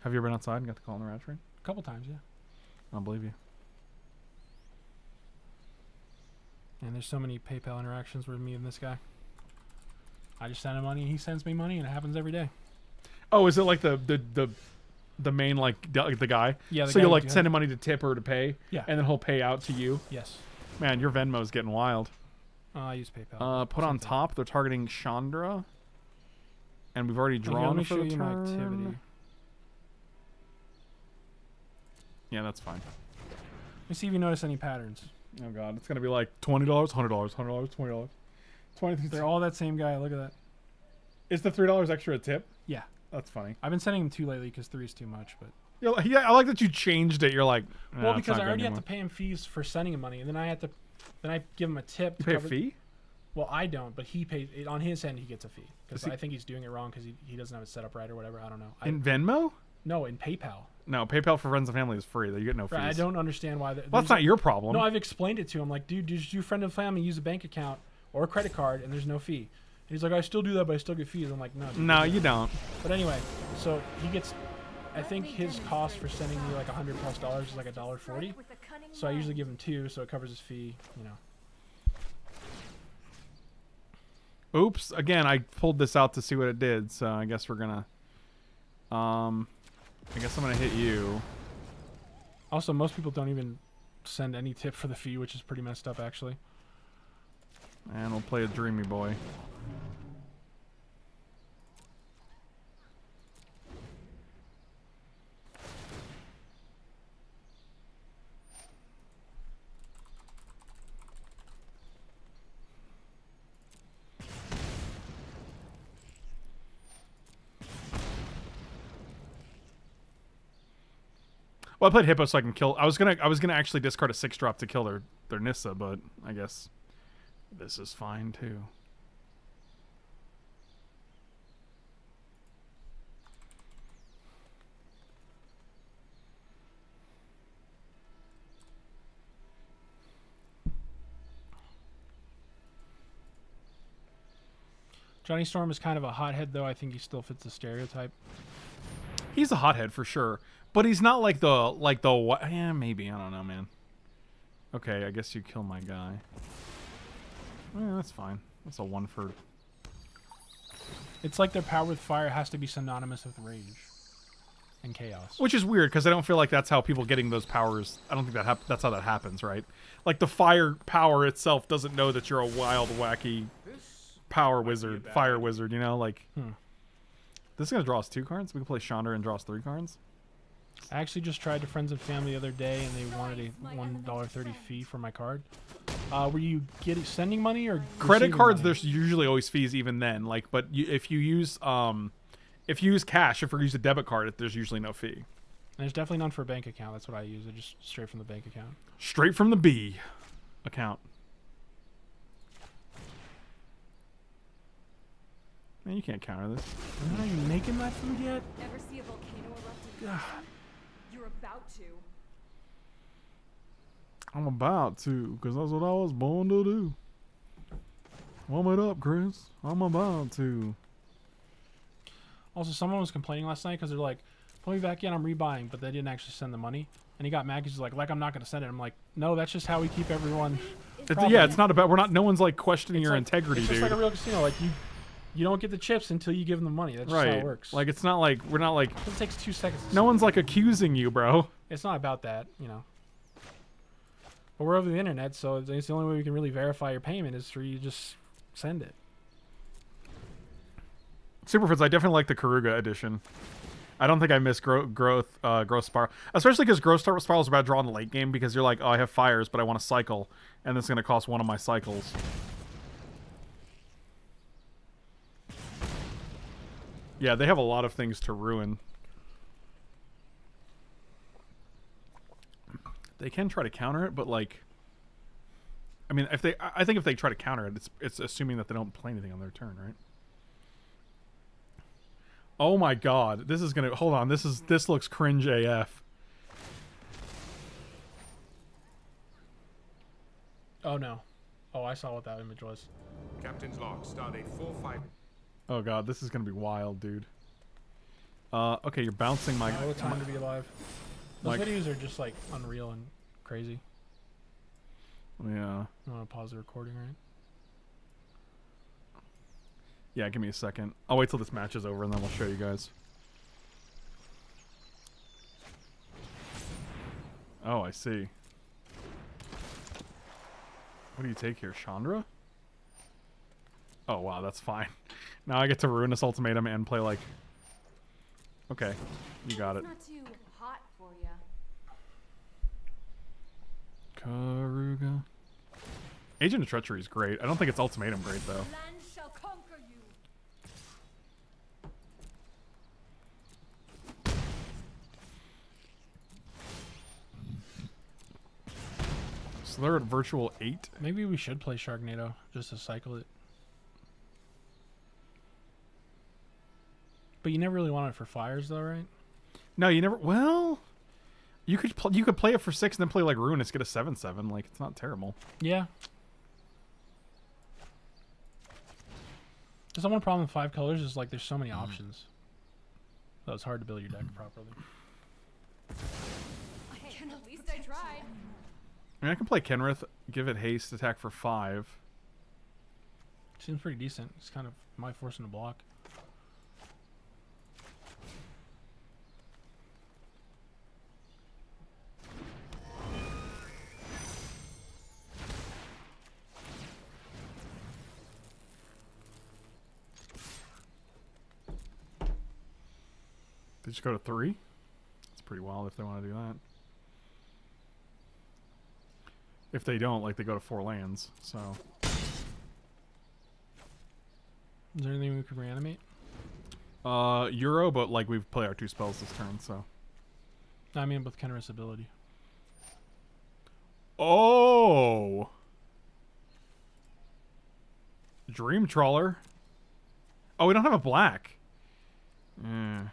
Have you ever been outside and got to call on the Rat Train? A couple times, yeah. I don't believe you. And there's so many PayPal interactions with me and this guy. I just send him money, he sends me money, and it happens every day. Oh, is it like the the the, the main like the, the guy? Yeah, the so guy you'll like send him money to tip or to pay. Yeah. And then he'll pay out to you. Yes. Man, your Venmo's getting wild. Uh, I use PayPal. Uh, put on top. They're targeting Chandra. And we've already drawn for the turn. activity. Yeah, that's fine. Let me see if you notice any patterns. Oh god, it's gonna be like twenty dollars, hundred dollars, hundred dollars, twenty dollars, twenty. They're all that same guy. Look at that. Is the three dollars extra a tip? Yeah. That's funny. I've been sending him two lately because three is too much. But like- yeah, I like that you changed it. You're like, well, "Nah, it's because I already have to pay him fees for sending him money, and then I have to, then I give him a tip. You to pay a cover- fee? Well, I don't, but he pays it on his end. He gets a fee because he- I think he's doing it wrong because he, he doesn't have it set up right or whatever. I don't know. I, In Venmo? no, in PayPal. No, PayPal for friends and family is free. You get no fees. Right, I don't understand why. The, Well, there's that's not a- your problem. No, I've explained it to him. Like, dude, just do friend and family, use a bank account or a credit card, and there's no fee. And he's like, I still do that, but I still get fees. I'm like, no. dude, no, you that." don't. But anyway, so he gets. I think his cost for sending me like a hundred plus dollars is like a dollar forty. With a cunning So I usually give him two, so it covers his fee. You know. Oops. Again, I pulled this out to see what it did, so I guess we're gonna. Um, I guess I'm gonna hit you. Also, most people don't even send any tip for the fee, which is pretty messed up, actually. And we'll play a dreamy boy. Well, I played Hippo so I can kill. I was gonna, I was gonna actually discard a six drop to kill their their Nissa, but I guess this is fine too. Johnny Storm is kind of a hothead, though. I think he still fits the stereotype. He's a hothead for sure, but he's not like the like the what? Yeah, maybe I don't know, man. Okay, I guess you kill my guy. Yeah, that's fine. That's a one for. It's like their power with fire has to be synonymous with rage and chaos. Which is weird because I don't feel like that's how people getting those powers. I don't think that hap- that's how that happens, right? Like the fire power itself doesn't know that you're a wild, wacky power wizard, fire wizard. You know, like Hmm. this is gonna draw us two cards. We can play Chandra and draw us three cards. I actually just tried to friends and family the other day, and they wanted a one dollar thirty fee for my card. Uh, were you getting sending money or credit cards money? there's usually always fees even then like but you, if you use um if you use cash if you use a debit card there's usually no fee And there's definitely none for a bank account. That's what I use. I just straight from the bank account. straight from the b account man you can't counter this Are you making that food yet? Ever see a volcano erupting? You're about to. i'm about to because that's what i was born to do warm it up chris i'm about to Also, someone was complaining last night because they're like, "Put me back in. I'm rebuying," but they didn't actually send the money. And he got mad because he's like, "Like I'm not going to send it." I'm like, "No, that's just how we keep everyone." It's- yeah it's not about we're not no one's like questioning It's your like- integrity It's just dude like a real casino. Like you, you don't get the chips until you give them the money. That's just how it works. like it's not like we're not like it takes two seconds. no one's like accusing you bro It's not about that, you know. But we're over the internet, so it's the only way we can really verify your payment is for you just send it. Super Fritz, I definitely like the Keruga edition. I don't think I miss gro- growth, uh, growth spiral, especially because growth spirals are about drawing the late game because you're like, oh, I have fires, but I want to cycle, and it's going to cost one of my cycles. Yeah, they have a lot of things to ruin. They can try to counter it, but like, I mean, if they, I I think if they try to counter it, it's it's assuming that they don't play anything on their turn, right? Oh my god, this is gonna hold on. This is this looks cringe AF. Oh no. Oh, I saw what that image was. Captain's log, stardate 45. Oh god, this is gonna be wild, dude. Uh, okay, you're bouncing my. What time to be alive. Those Like- videos are just like unreal and crazy. Yeah, I want to pause the recording, right? yeah. Give me a second. I'll wait till this match is over and then we'll show you guys. Oh, I see. What do you take here, Chandra? Oh wow, that's fine. Now I get to ruin this ultimatum and play like. Okay, you got it. Not too hot for you. Keruga. Agent of Treachery is great. I don't think it's ultimatum great though. Land shall conquer you. So they're at virtual eight. Maybe we should play Sharknado just to cycle it. But you never really want it for fires, though, right? No, you never. Well, you could pl- you could play it for six and then play like Ruinous, get a seven seven. Like it's not terrible. Yeah. Just the one problem with five colors is like there's so many mm-hmm. options. So it's hard to build your deck mm-hmm. properly. Hey, at least I tried. I mean, I can play Kenrith, give it haste, attack for five. Seems pretty decent. It's kind of my forcing to block. They just go to three. It's pretty wild if they want to do that. If they don't, like they go to four lands. So Is there anything we could reanimate? uh, Uro, but like we've played our two spells this turn. So I mean, with Kenrith's ability. oh, Dream Trawler. Oh, we don't have a black. Mm.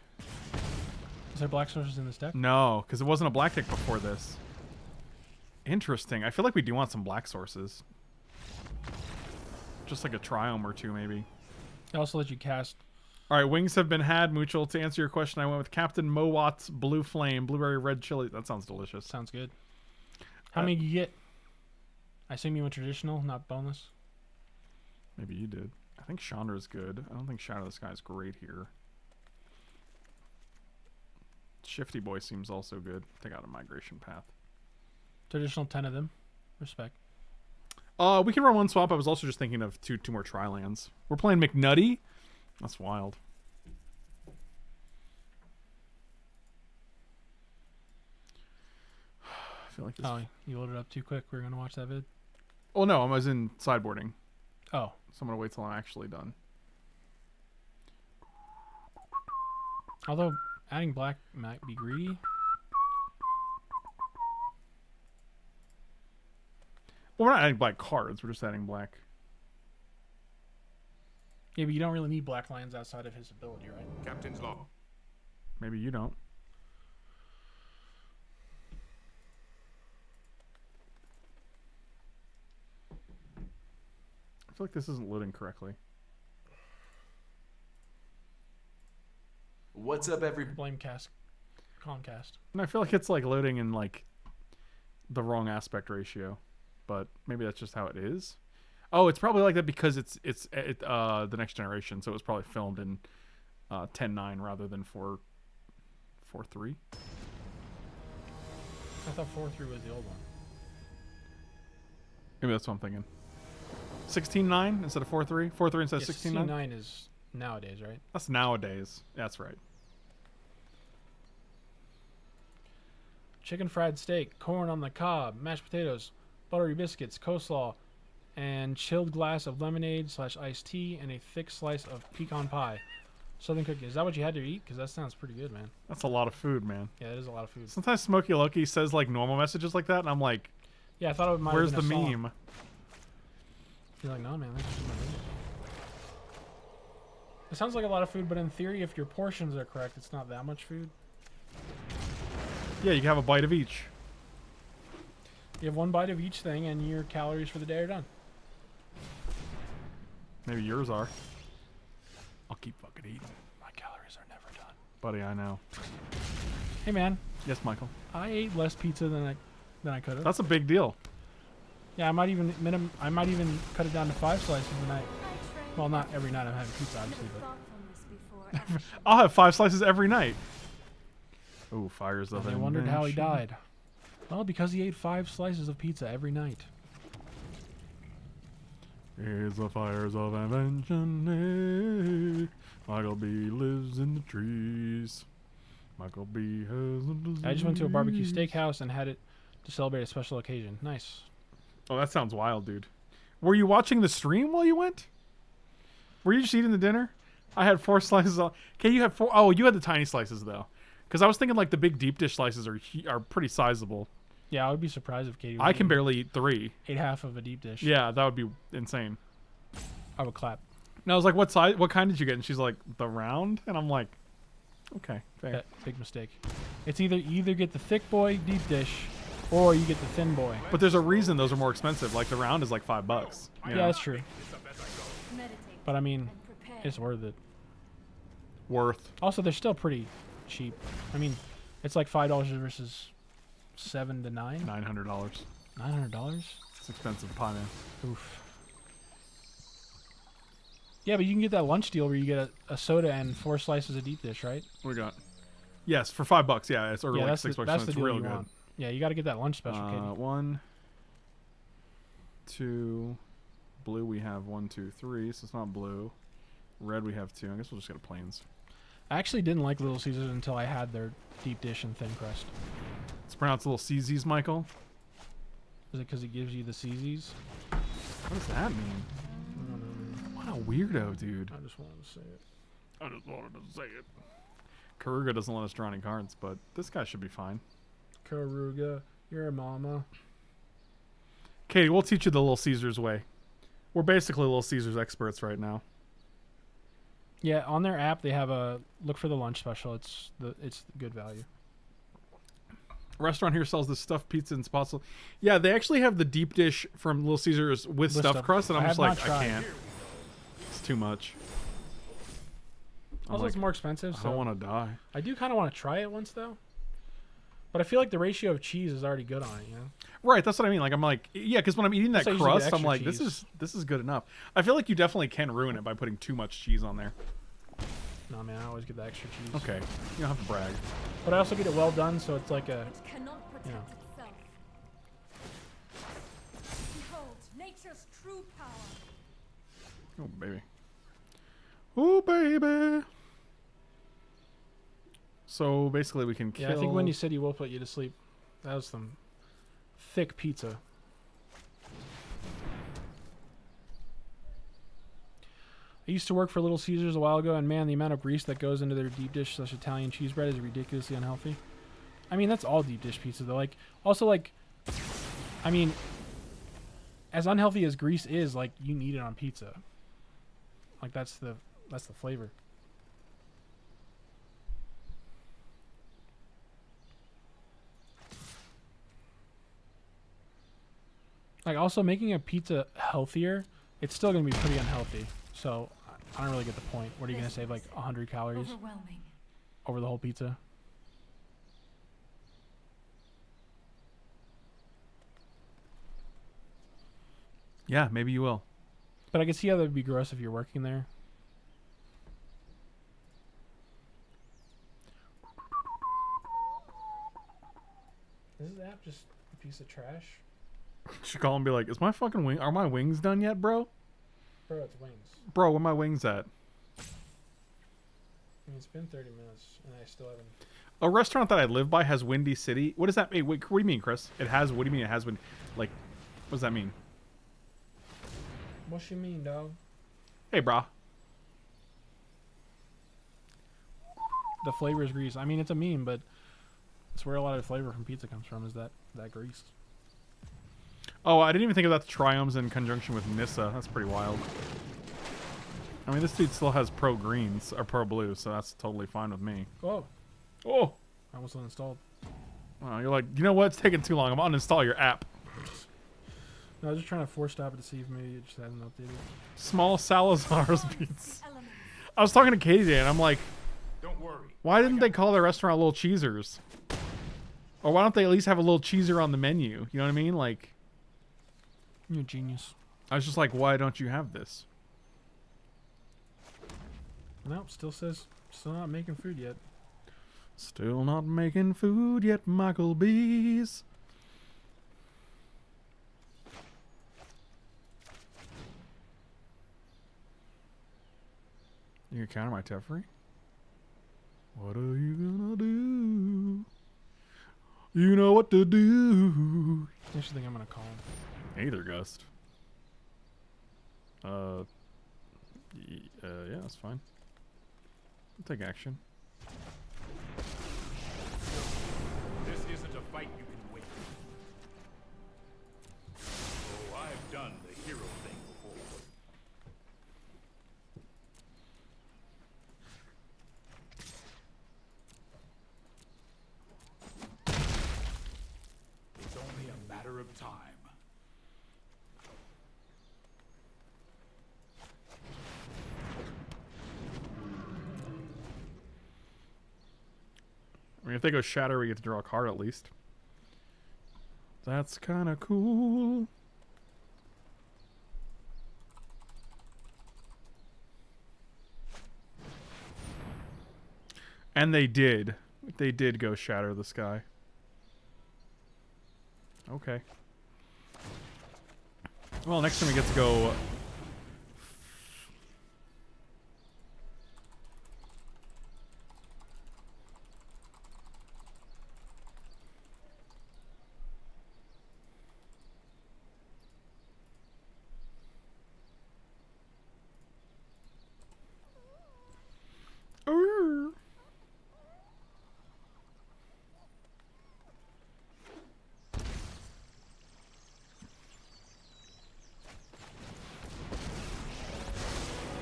Is there black sources in this deck? No, because it wasn't a black deck before this. Interesting. I feel like we do want some black sources. Just like a Triome or two, maybe. It also let you cast. All right, wings have been had. Mutual. To answer your question, I went with Captain Mowat's Blue Flame, Blueberry Red Chili. That sounds delicious. Sounds good. How Uh, many you get? I assume you went traditional, not bonus. Maybe you did. I think Chandra's good. I don't think Shatter the Sky is great here. Shifty Boy seems also good. Take out a migration path. Traditional ten of them. Respect. Uh, we can run one swap. I was also just thinking of two two more tri lands. We're playing McNutty. That's wild. I feel like this. Oh, you loaded up too quick. We are gonna watch that vid. Oh no, I was in sideboarding, Oh, so I'm gonna wait till I'm actually done. although adding black might be greedy. Well, we're not adding black cards. We're just adding black. Yeah, but you don't really need black lands outside of his ability, right? Captain's log. Maybe you don't. I feel like this isn't loading correctly. What's up, every? Blamecast, Comcast. And I feel like it's like loading in like the wrong aspect ratio, but maybe that's just how it is. Oh, it's probably like that because it's it's it, uh the next generation, so it was probably filmed in uh 10.9 rather than 4 4.3. I thought four three was the old one. Maybe that's what I'm thinking. 16.9 instead of four three. Four three instead Yeah, of 16.9? 9 is nowadays, right? That's nowadays. That's right. Chicken fried steak, corn on the cob, mashed potatoes, buttery biscuits, coleslaw, and chilled glass of lemonade slash iced tea, and a thick slice of pecan pie. Southern cookie. Is that what you had to eat? Because that sounds pretty good, man. That's a lot of food, man. Yeah, it is a lot of food. Sometimes Smokey Loki says like normal messages like that, and I'm like, Yeah, I thought it might. "Where's the a song. meme?" You're like, no, man. That's just my name." It sounds like a lot of food, but in theory, if your portions are correct, it's not that much food. Yeah, you can have a bite of each. You have one bite of each thing, and your calories for the day are done. Maybe yours are. I'll keep fucking eating. My calories are never done, buddy. I know. Hey, man, Yes, Michael. I ate less pizza than I than I could have. That's a big deal. Yeah, I might even minim- I might even cut it down to five slices a night. I trained Well, not every night I'm having pizza, obviously, but thought from this before. I'll have five slices every night. Ooh, fires of they wondered how he died. Well, because he ate five slices of pizza every night. Here's the fires of invention. Michael B lives in the trees. Michael B has a disease. I just went to a barbecue steakhouse and had it to celebrate a special occasion. Nice. Oh, that sounds wild, dude. Were you watching the stream while you went? Were you just eating the dinner? I had four slices. Of, okay, you had four oh you had the tiny slices though, because I was thinking like the big deep dish slices are are pretty sizable. Yeah, I would be surprised if Katie. I can barely eat three. ate half of a deep dish. Yeah, that would be insane. I would clap. And I was like, "What size? What kind did you get?" And she's like, "The round." And I'm like, "Okay, fair." Big mistake. It's either you either get the thick boy deep dish, or you get the thin boy. But there's a reason those are more expensive. Like the round is like five bucks. Yeah, know? that's true. Meditate But I mean, it's worth it. worth. Also, they're still pretty cheap. I mean, it's like five dollars versus seven to nine. Nine hundred dollars. Nine hundred dollars. It's expensive pie man. Oof. Yeah, but you can get that lunch deal where you get a, a soda and four slices of deep dish, right? We got? Yes, for five bucks. Yeah, it's or yeah, like that's six the, bucks. that's so the it's deal real you good. want. Yeah, you got to get that lunch special, Uh, Katie. one, two, blue. We have one, two, three. So it's not blue. Red. We have two. I guess we'll just get a plains. I actually didn't like Little Caesars until I had their deep dish and thin crust. It's pronounced little CZs, Michael. Is it because it gives you the CZs? What does that mean? Um, what a weirdo, dude. I just wanted to say it. I just wanted to say it. Keruga doesn't let us draw any cards, but this guy should be fine. Keruga, you're a mama. Katie, we'll teach you the Little Caesars way. We're basically Little Caesars experts right now. Yeah, on their app they have a look for the lunch special. It's the it's good value. restaurant here sells the stuffed pizza and spatzel. Yeah, they actually have the deep dish from Little Caesars with, With stuffed stuff- crust, and I'm I just like, I can't. It's too much. I'm Also, like, it's more expensive. I So don't want to die. I do kind of want to try it once though. But I feel like the ratio of cheese is already good on it. You know. Right, that's what I mean. Like I'm like, yeah, because when I'm eating that That's why I usually get crust, I'm extra like, this is this is good enough. I feel like you definitely can ruin it by putting too much cheese on there. No man, I always get the extra cheese. Okay, you don't have to brag. But I also get it well done, so it's like a It cannot protect Yeah. itself. Behold, nature's true power. Oh baby. Oh baby. So basically, we can kill. yeah. I think when you said City will put you to sleep. That was some thick pizza. I used to work for Little Caesars a while ago, and man, the amount of grease that goes into their deep dish slash Italian cheese bread is ridiculously unhealthy. I mean, that's all deep dish pizza though. Like, also like, I mean, as unhealthy as grease is, like you need it on pizza. Like that's the that's the flavor. Like also making a pizza healthier, it's still gonna be pretty unhealthy. So I- I don't really get the point. What are you gonna save like hundred calories over the whole pizza? Yeah, maybe you will. But I can see how that would be gross if you're working there. Is this app just a piece of trash? Should call and be like, "Is my fucking wing? Are my wings done yet, bro? Bro, it's wings. Bro, where my wings at?" I mean, it's been 30 minutes and I still haven't. A restaurant that I live by has Windy City. What does that mean? Wait, what do you mean, Chris? It has. What do you mean? It has Windy? Like, what does that mean? What you mean, dog? Hey, brah. the flavor is grease. I mean, it's a meme, but it's where a lot of the flavor from pizza comes from. Is that that grease? Oh, I didn't even think about the triomes in conjunction with Nissa. That's pretty wild. I mean, this dude still has pro greens or pro blue, so that's totally fine with me. Oh, Oh, I almost uninstalled. oh you're like, you know what? It's taking too long. I'm gonna uninstall your app. No, I was just trying to force stop it to see if maybe it just hadn't updated. Small Salazar's beats. I was talking to Katie today, and I'm like, Don't worry. why didn't they call their restaurant Little Cheesers? Or why don't they at least have a little cheeser on the menu? You know what I mean? Like, You're a genius. I was just like, why don't you have this? Nope, still says still not making food yet. Still not making food yet, Michael B's. You gonna counter my Teferi? What are you gonna do? You know what to do. I actually think I'm gonna call him. Either gust. Uh, uh, yeah, that's fine. I'll take action. This isn't a fight you can win. Oh, I've done the hero thing before. It's only a matter of time. I mean, if they go shatter, we get to draw a card at least. That's kind of cool. And they did. They did go shatter the sky. Okay. Well, next time we get to go Arr.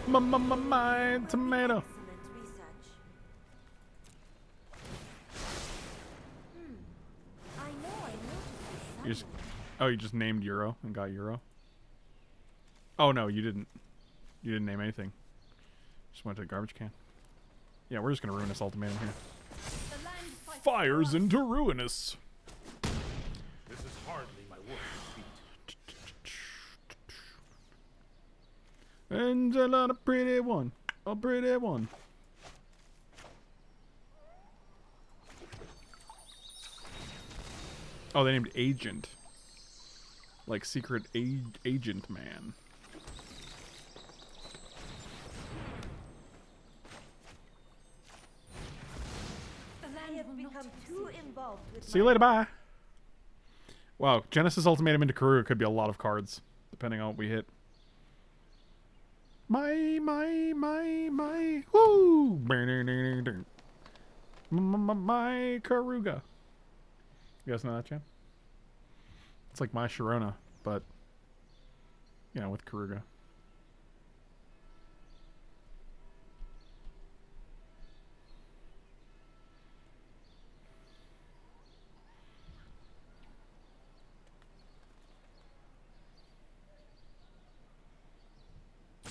My, my, my tomato. Excellent research. I know I noticed You just, oh, you just named Uro and got Uro. Oh no, you didn't. You didn't name anything. Just went to the garbage can. Yeah, we're just gonna ruin this ultimatum here. The land fights Fires into ruinous. This is hardly my work feat. And a lot of pretty one. A pretty one. Oh, they named Agent. Like Secret a- Agent Man. The I land have will not become succeed. too involved with See you later, bye. Wow, Genesis Ultimatum into Keruga could be a lot of cards, depending on what we hit. My, my, my, my, woo! My Keruga. You guys know that, Jan? It's like my Sharona, but, you know, with Keruga.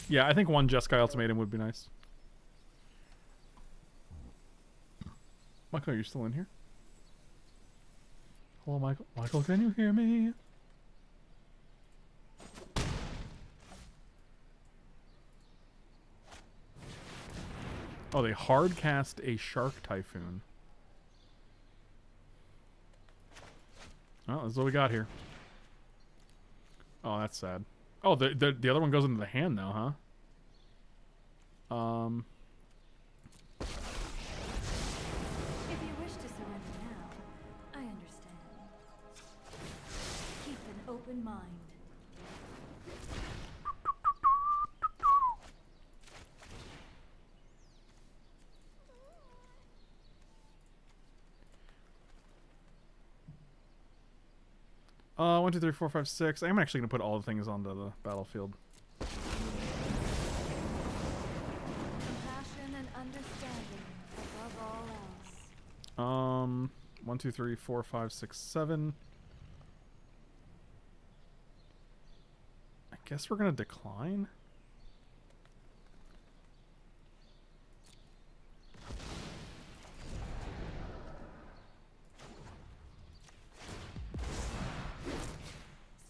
Yeah, I think one Jeskai Ultimatum would be nice. Michael, are you still in here? Hello, Michael. Michael, can you hear me? Oh, they hard cast a Shark Typhoon. Oh, that's what we got here. Oh, that's sad. Oh, the, the the other one goes into the hand now, huh? Um, If you wish to surrender now, I understand. Keep an open mind. Uh, one, two, three, four, five, six. I'm actually gonna put all the things onto the battlefield. Compassion and understanding above all else. Um, one, two, three, four, five, six, seven. I guess we're gonna decline.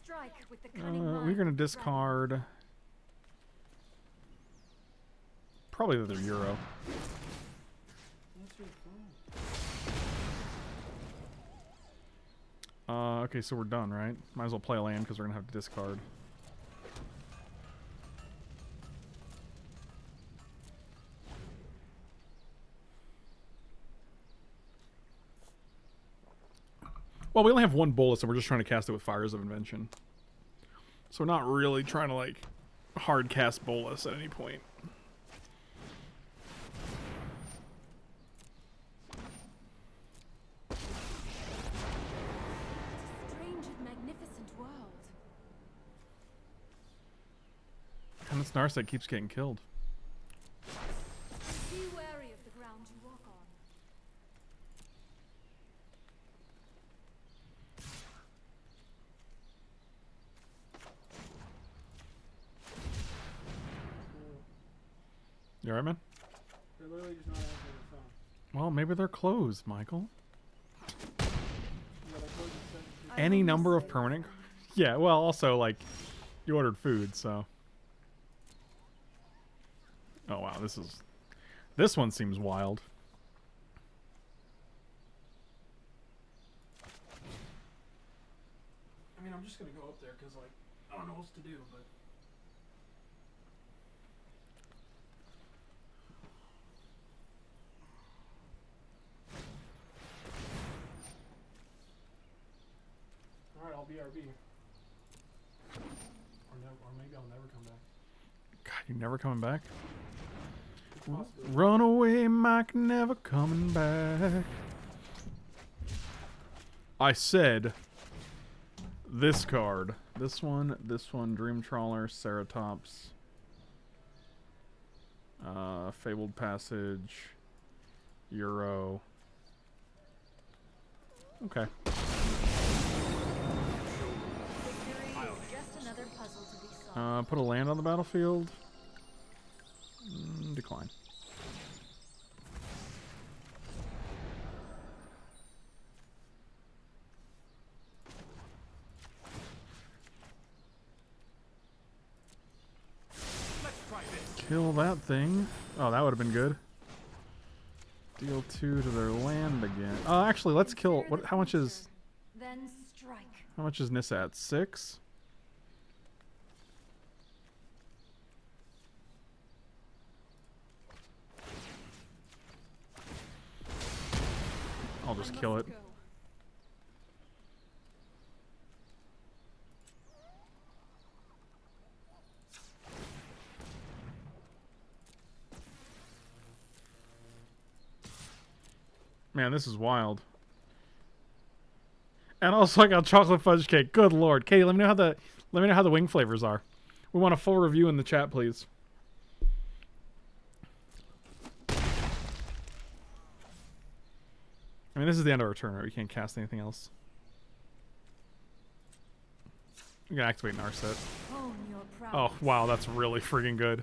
Strike with the Uh, of the dragon. discard. Probably the Uro. Uh, okay, so we're done, right? Might as well play land because we're gonna have to discard. Well, we only have one bullet, so we're just trying to cast it with Fires of Invention. So we're not really trying to like hard cast Bolas at any point. Strange and magnificent world. And this Narset keeps getting killed. Be wary of the ground you walk on. You alright, man? They're literally just not answering the phone. Well, maybe they're closed, Michael. Yeah, closed Any number of permanent. Yeah, well, also like you ordered food, so. Oh wow, this is. This one seems wild. I mean, I'm just gonna go up there because like I don't know what else to do, but. Right, Or, never, or maybe I'll never come back. God, you're never coming back? Run away, Mike, never coming back. I said this card. This one, this one, Dream Trawler, Ceratops, uh, Fabled Passage, Uro. Okay. Uh, put a land on the battlefield. Mm, decline. Let's try this. Kill that thing. Oh, that would have been good. Deal two to their land again. Uh, actually, let's kill. What? How much is? future, Then strike. How much is Nissa at? Six. I'll just kill it. Man, this is wild. And also I got chocolate fudge cake. Good lord. Katie, let me know how the let me know how the wing flavors are. We want a full review in the chat, please. I mean, this is the end of our turn, right? We can't cast anything else. We can activate Narset. Oh, wow, that's really freaking good.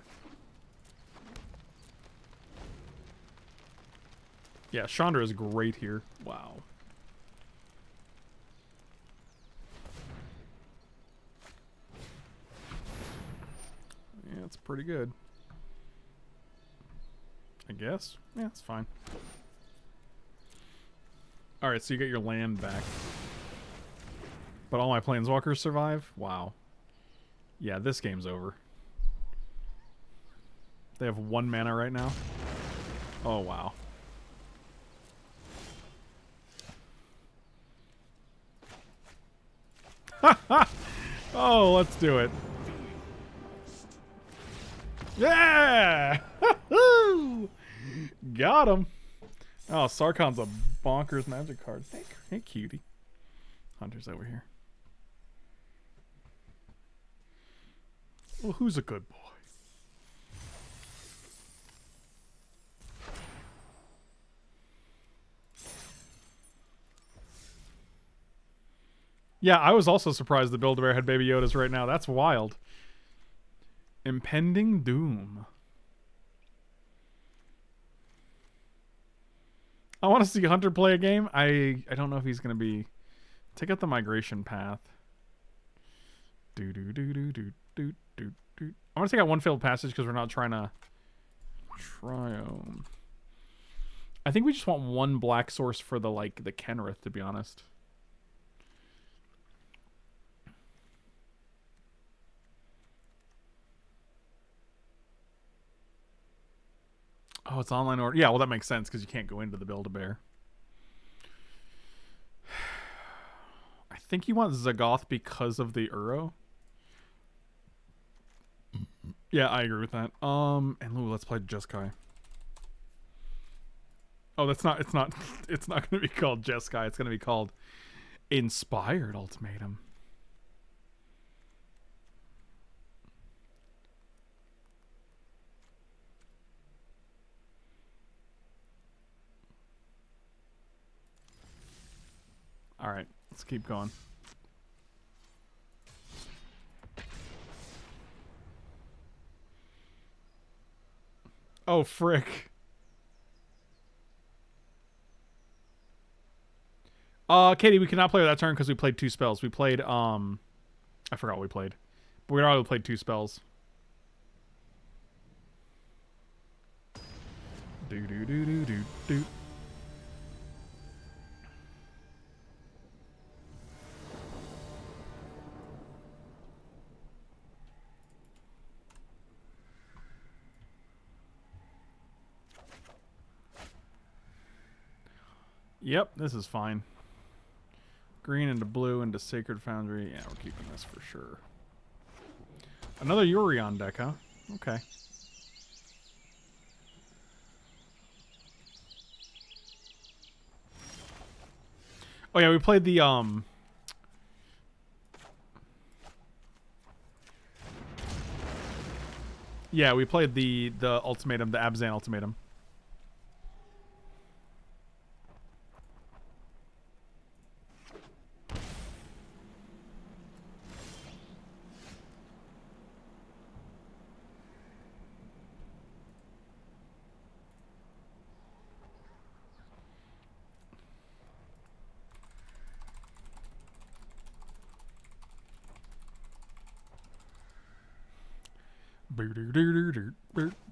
Yeah, Chandra is great here. Wow. Yeah, it's pretty good. I guess. Yeah, it's fine. Alright, so you get your land back. But all my planeswalkers survive? Wow. Yeah, this game's over. They have one mana right now. Oh, wow. oh, let's do it. Yeah! Got him. Oh, Sarkhan's a bonkers magic cards. Hey, hey, cutie. Hunter's over here. Well, who's a good boy? Yeah, I was also surprised the Build-A-Bear had Baby Yodas right now. That's wild. Impending Doom. I want to see Hunter play a game. I I don't know if he's gonna be. Take out the migration path. Do do do do do do do do. I want to take out one Fabled Passage because we're not trying to triome. I think we just want one black source for the like the Kenrith, to be honest. Oh, it's online order. Yeah, well, that makes sense because you can't go into the Build-A-Bear. I think you want Zagoth because of the Uro. Yeah, I agree with that. Um, and let's play Jeskai. Oh, that's not. It's not. It's not going to be called Jeskai. It's going to be called Inspired Ultimatum. All right, let's keep going. Oh, frick. Uh, Katie, we cannot play that turn because we played two spells. We played, um, I forgot we played. But we already played two spells. Do do do do do do. Yep, this is fine. Green into blue into Sacred Foundry. Yeah, we're keeping this for sure. Another Uro on deck, huh? Okay. Oh yeah, we played the um Yeah, we played the the ultimatum, the Abzan ultimatum.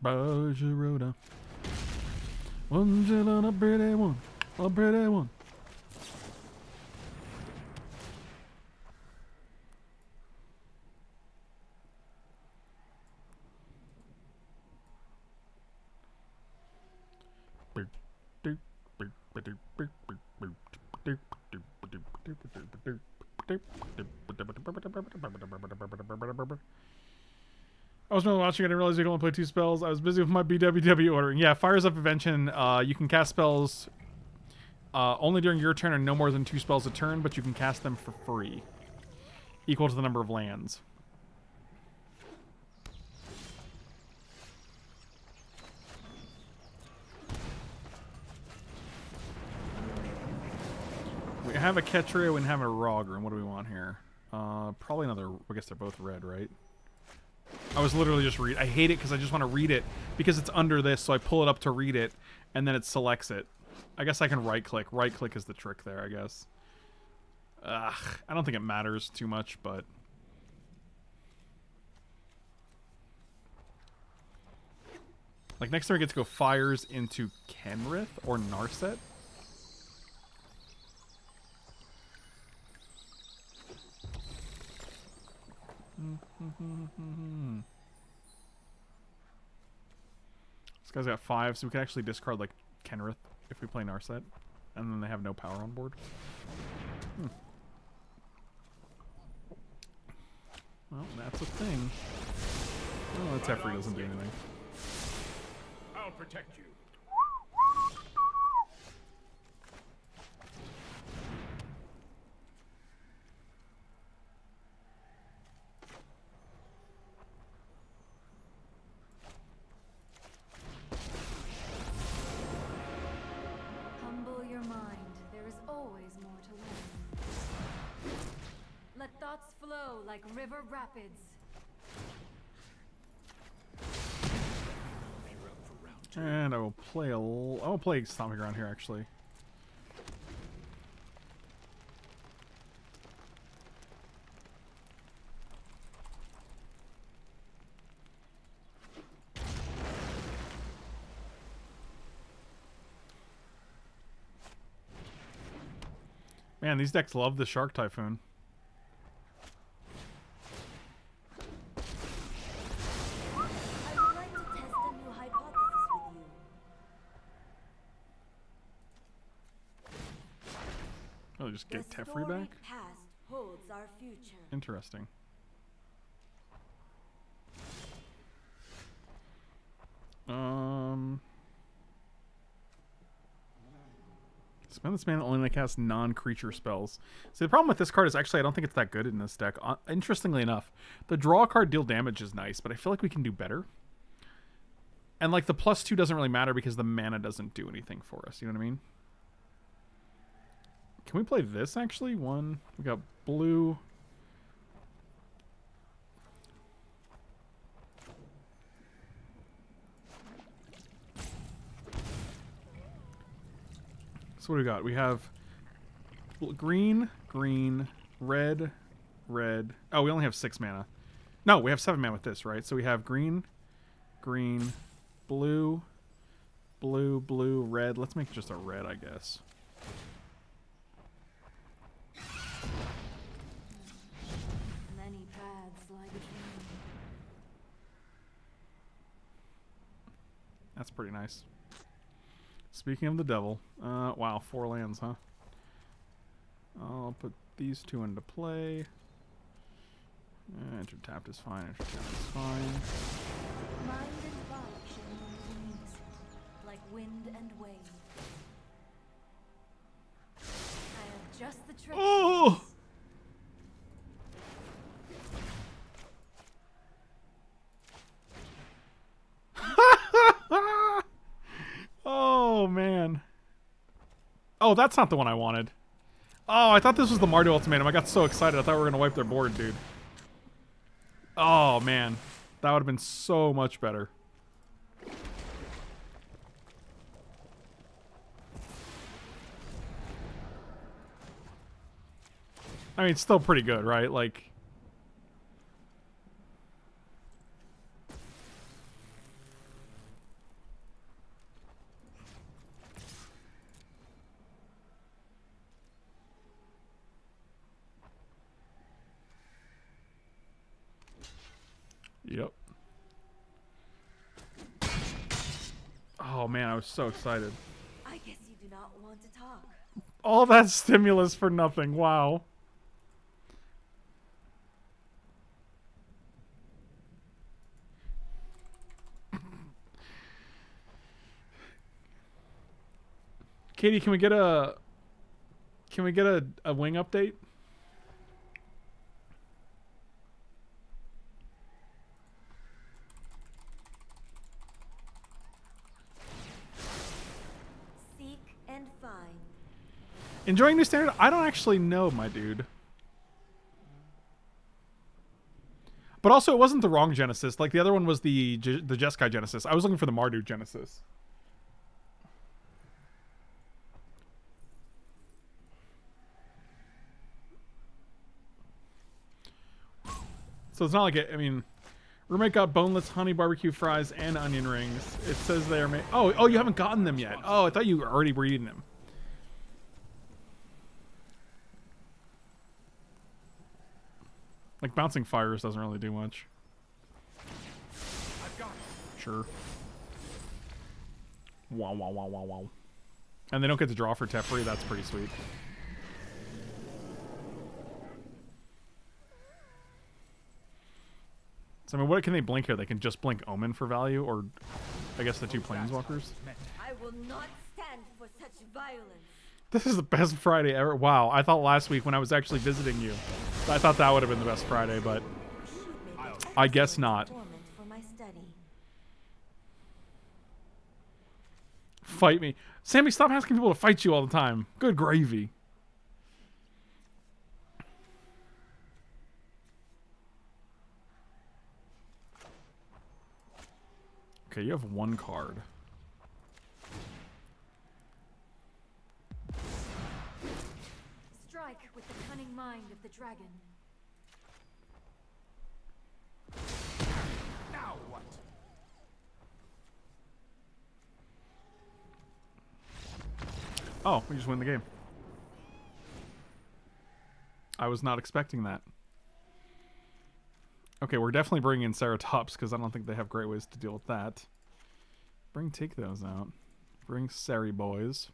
Bajarota. One on a pretty one. A pretty one. Was really watching. I didn't realize you could only play two spells. I was busy with my BWW ordering. Yeah, Fires of Invention. Uh, you can cast spells uh, only during your turn and no more than two spells a turn, but you can cast them for free, equal to the number of lands. We have a Ketria, we have a Raugrin. What do we want here? Uh, probably another. I guess they're both red, right? I was literally just read. I hate it because I just want to read it because it's under this, so I pull it up to read it, and then it selects it. I guess I can right click. Right click is the trick there, I guess. Ugh, I don't think it matters too much, but like next time I get to go fires into Kenrith or Narset. This guy's got five, so we can actually discard like Kenrith if we play Narset, and then they have no power on board. Hmm. Well, that's a thing. Oh, the Teferi doesn't do anything. I'll protect you. Rapids. And I will play a. I will play Stomping Ground here actually. Man, these decks love the Shark Typhoon. Just get the Teferi storied back? past holds our future. Interesting. Um. Spend this mana only to cast non-creature spells. See, the problem with this card is actually I don't think it's that good in this deck. Uh, interestingly enough, the draw card deal damage is nice, but I feel like we can do better. And like the plus two doesn't really matter because the mana doesn't do anything for us. You know what I mean? Can we play this actually? One, we got blue. So what do we got? We have green, green, red, red. Oh, we only have six mana. No, we have seven mana with this, right? So we have green, green, blue, blue, blue, red. Let's make just a red, I guess. That's pretty nice. Speaking of the devil, uh, wow, four lands, huh? I'll put these two into play. Uh, enter tapped is fine. Enter tapped is fine. Mind and body share moves in like wind and wave. I have just the trick. Oh man. Oh, that's not the one I wanted. Oh, I thought this was the Mardu ultimatum. I got so excited. I thought we were gonna wipe their board, dude. Oh man, that would have been so much better. I mean, it's still pretty good, right? Like, Yep. Oh man, I was so excited. I guess you do not want to talk. All that stimulus for nothing. Wow. Katie, can we get a can we get a, a wing update? Seek and find. Enjoying new standard? I don't actually know, my dude. But also, it wasn't the wrong Genesis. Like the other one was the the Jeskai Genesis. I was looking for the Mardu Genesis. So it's not like it. I mean, roommate got boneless honey barbecue fries and onion rings. It says they are made. Oh, oh, you haven't gotten them yet. Oh, I thought you were already were eating them. Like bouncing fires doesn't really do much. Sure. Wow, wow, wow, wow, wow. And they don't get to draw for Teferi. That's pretty sweet. So, I mean, what can they blink here? They can just blink Omen for value, or I guess the two Planeswalkers. I will not stand for such violence. This is the best Friday ever. Wow, I thought last week when I was actually visiting you, I thought that would have been the best Friday, but I guess not. Fight me. Sammy, stop asking people to fight you all the time. Good gravy. Okay, you have one card. Strike with the cunning mind of the dragon. Now what? Oh, we just win the game. I was not expecting that. Okay, we're definitely bringing in Ceratops because I don't think they have great ways to deal with that. Bring take those out. Bring Seri boys.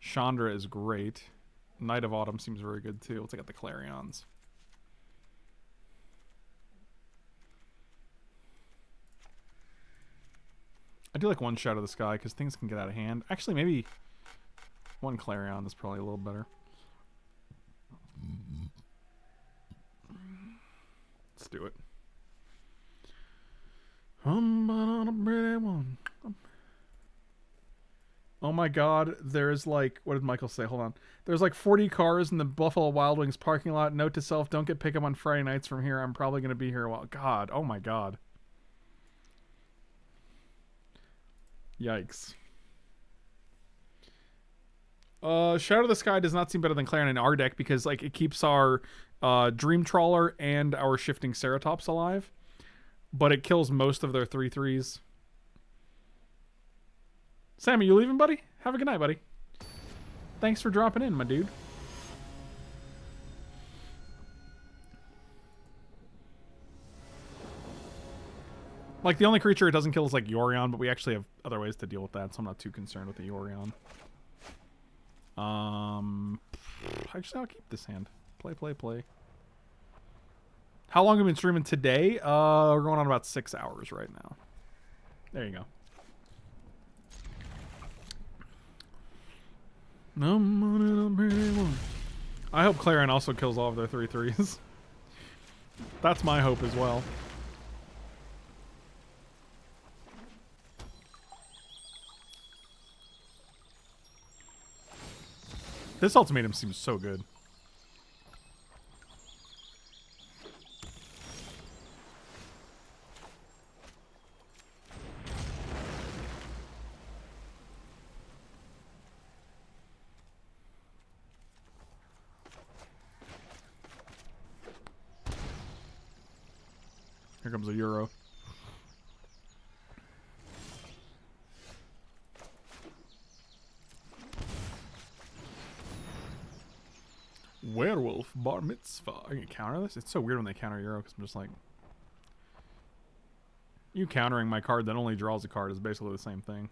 Chandra is great. Knight of Autumn seems very good too. Let's out the Clarions. I do like one Shatter the Sky because things can get out of hand. Actually, maybe one Clarion is probably a little better. Let's do it. On a pretty one. Oh my god, there's like, what did Michael say? Hold on. There's like 40 cars in the Buffalo Wild Wings parking lot. Note to self, don't get pick up on Friday nights from here. I'm probably going to be here a while. God, oh my god. Yikes. Uh, Shatter the Sky does not seem better than Clarion in our deck because like it keeps our uh, Dream Trawler and our Shifting Ceratops alive, but it kills most of their three threes. Sammy, you leaving, buddy? Have a good night, buddy. Thanks for dropping in, my dude. Like the only creature it doesn't kill is like Yorion, but we actually have other ways to deal with that, so I'm not too concerned with the Yorion. Um, actually, I'll keep this hand. Play, play, play. How long have we been streaming today? Uh, we're going on about six hours right now. There you go. I hope Clarion also kills all of their three threes. That's my hope as well. This ultimatum seems so good. Here comes a Uro. Werewolf bar I can counter this. It's so weird when they counter Uro because I'm just like, you countering my card that only draws a card is basically the same thing.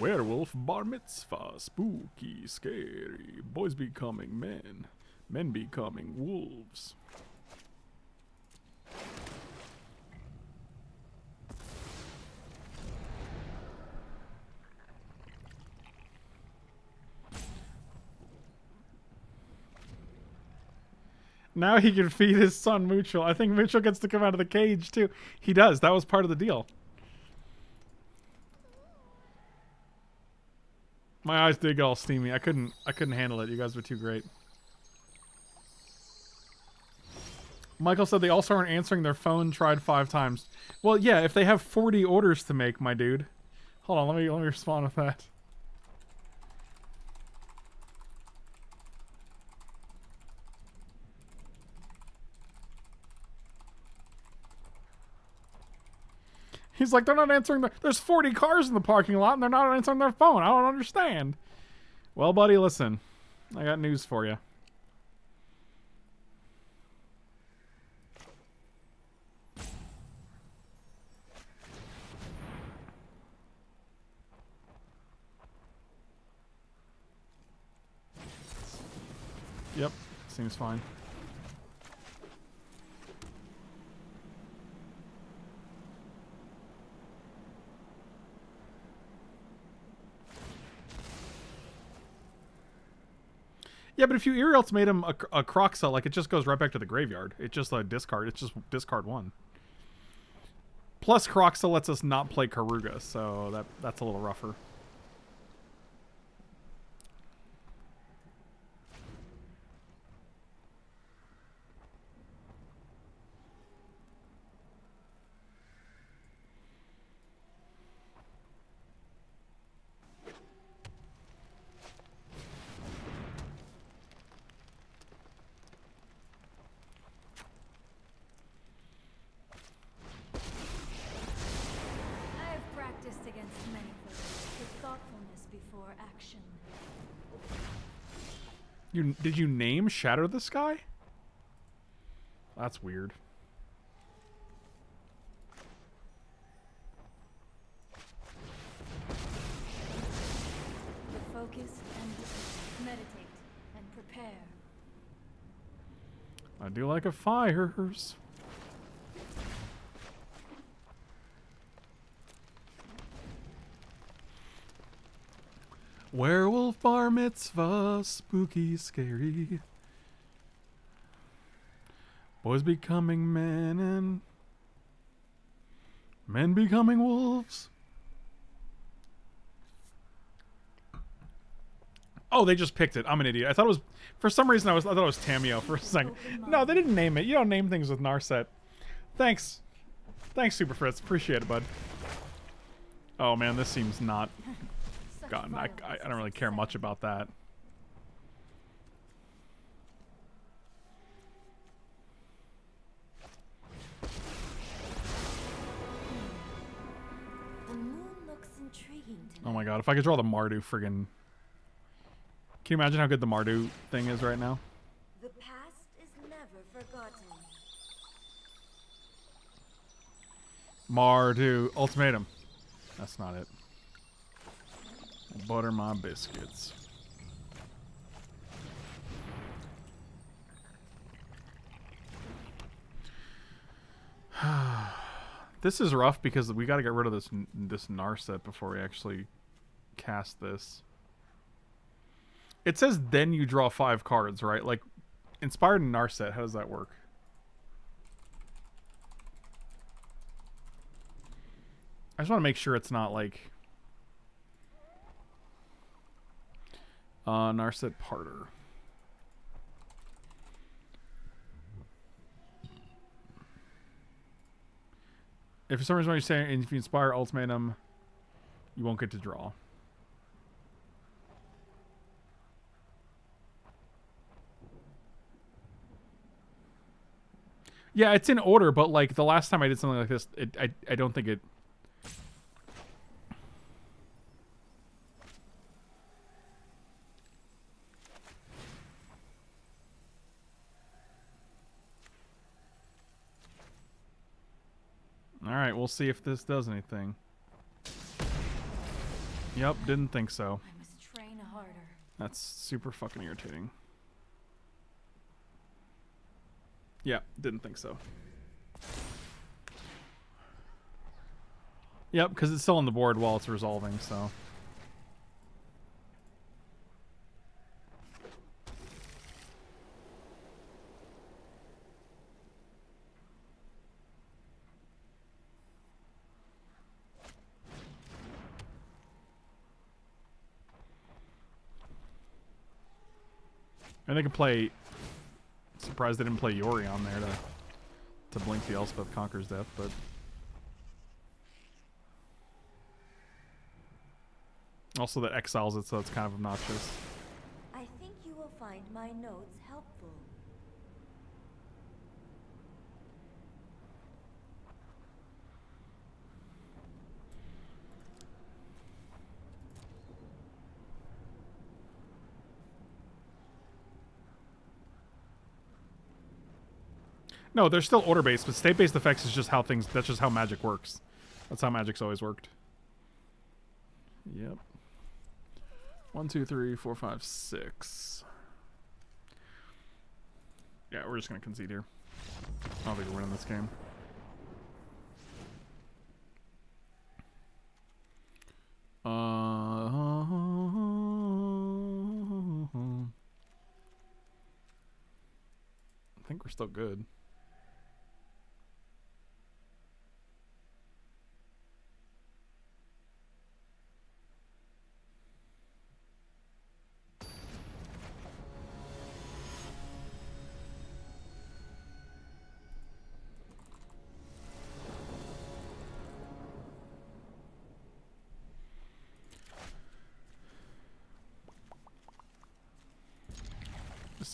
Werewolf bar mitzvah. Spooky, scary. Boys becoming men. Men becoming wolves. Now he can feed his son Mutual. I think Mutual gets to come out of the cage too. He does. That was part of the deal. My eyes did get all steamy. I couldn't I couldn't handle it. You guys were too great. Michael said they also aren't answering their phone tried five times. Well, yeah, if they have 40 orders to make, my dude. Hold on, let me let me respond with that. He's like, they're not answering their. There's 40 cars in the parking lot and they're not answering their phone. I don't understand. Well, buddy, listen. I got news for you. Yep, seems fine. Yeah, but if you Eerie Ultimatum a, a Kroxa, like it just goes right back to the graveyard. It's just a discard. It's just discard one. Plus, Kroxa lets us not play Keruga, so that that's a little rougher. You did Shatter the Sky? That's weird. Focus and meditate and prepare. I do like a fires. Werewolf bar mitzvah, spooky, scary. Boys becoming men and men becoming wolves. Oh, they just picked it. I'm an idiot. I thought it was for some reason I was I thought it was Tamiyo for a second. No, they didn't name it. You don't name things with Narset. Thanks. Thanks, Super Fritz. Appreciate it, bud. Oh man, this seems not gotten. I, I, I don't really care much about that. Oh my god, if I could draw the Mardu friggin' Can you imagine how good the Mardu thing is right now? The past is never forgotten. Mardu ultimatum. That's not it. Butter my biscuits. this is rough because we got to get rid of this this Narset before we actually cast this. It says then you draw five cards, right? Like inspired in Narset. How does that work? I just want to make sure it's not like uh, Narset Parter. If for some reason you're saying if you inspire ultimatum, you won't get to draw. Yeah, it's in order, but like the last time I did something like this, it, I I don't think it. All right, we'll see if this does anything. Yep, didn't think so. I must train harder. That's super fucking irritating. Yeah, didn't think so. Yep, because it's still on the board while it's resolving, so. And they can play. Surprised they didn't play Yori on there to to blink the Elspeth conquers death, but also that exiles it, so it's kind of obnoxious. I think you will find my notes helpful. No, they're still order based, but state based effects is just how things. That's just how magic works. That's how magic's always worked. Yep. One, two, three, four, five, six. Yeah, we're just gonna concede here. I don't think we're winning this game. Uh, I think we're still good.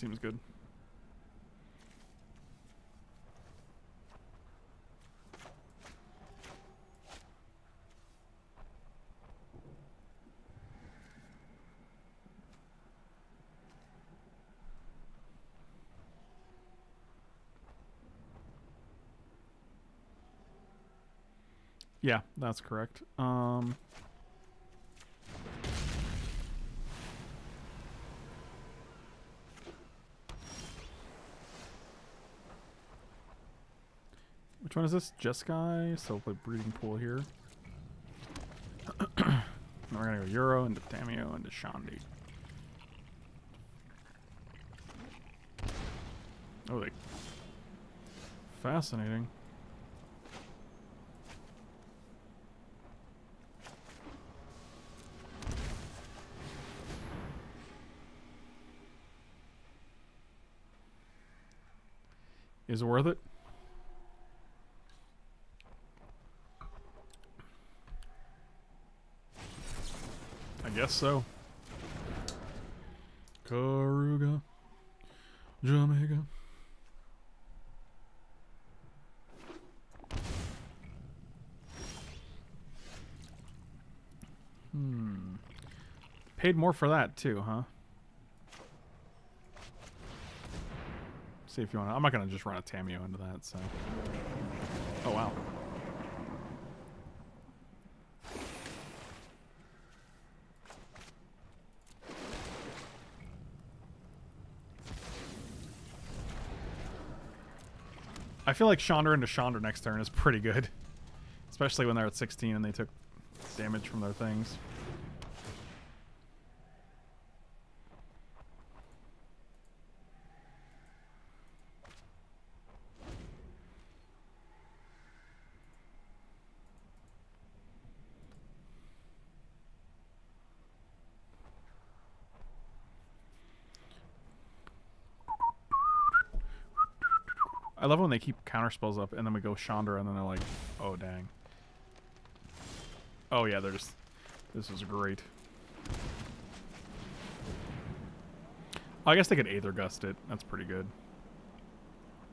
seems good. Yeah, that's correct. Um, which one is this? Jeskai. So we'll play Breeding Pool here. we're gonna go Uro into Tamiyo into Chandra. Oh, they. Fascinating. Is it worth it? Guess so. Keruga. Jamaica. Hmm. Paid more for that too, huh? See if you want to. I'm not going to just run a Tamiyo into that, so. Oh, wow. I feel like Chandra into Chandra next turn is pretty good. Especially when they're at 16 and they took damage from their things. Love when they keep counter spells up and then we go Chandra and then they're like, oh dang. Oh yeah, they're just this is great. I guess they could Aether Gust it. That's pretty good.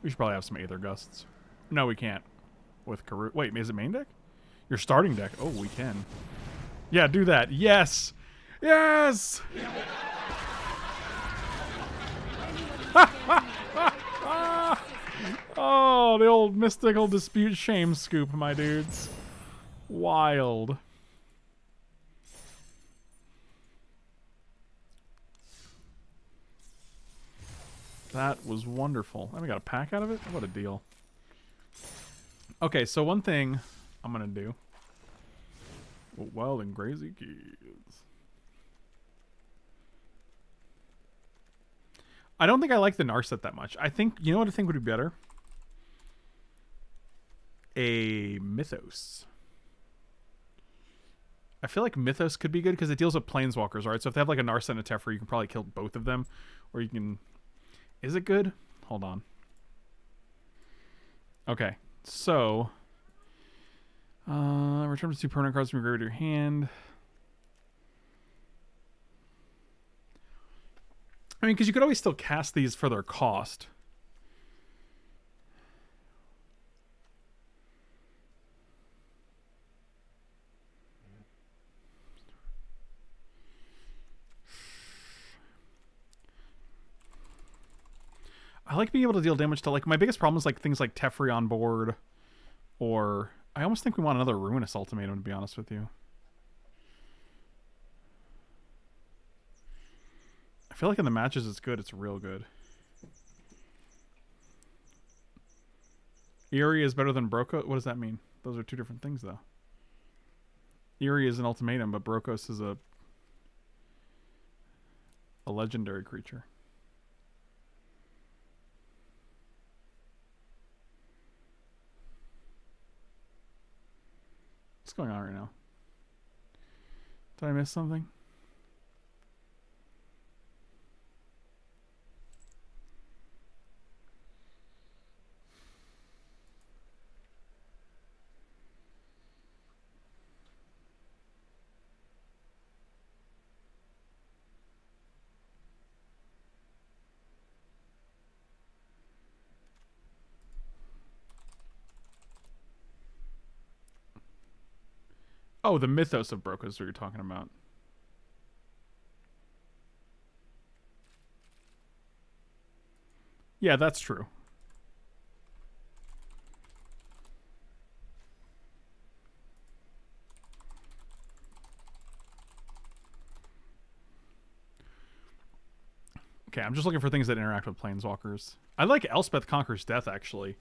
We should probably have some Aether Gusts. No, we can't. With Karu. Wait, is it main deck? Your starting deck. Oh, we can. Yeah, do that. Yes! Yes! Oh, the old mystical dispute shame scoop, my dudes. Wild. That was wonderful. And we got a pack out of it? What a deal. Okay, so one thing I'm going to do. Wild and crazy kids. I don't think I like the Narset that much. I think, you know what I think would be better? A Mythos. I feel like Mythos could be good because it deals with Planeswalkers, right? So if they have like a Narset and a you can probably kill both of them. Or you can... Is it good? Hold on. Okay, so... Uh, return to two permanent cards from your graveyard to your hand. I mean, because you could always still cast these for their cost. I like being able to deal damage to like my biggest problem is like things like Teferi on board, or I almost think we want another Ruinous Ultimatum to be honest with you. I feel like in the matches it's good. It's real good. Eerie is better than Broco. What does that mean? Those are two different things, though. Eerie is an ultimatum, but Brokkos is a a legendary creature. What's going on right now? Did I miss something? Oh, the mythos of Broca is what you're talking about. Yeah, that's true. Okay, I'm just looking for things that interact with planeswalkers. I like Elspeth Conquers Death, actually.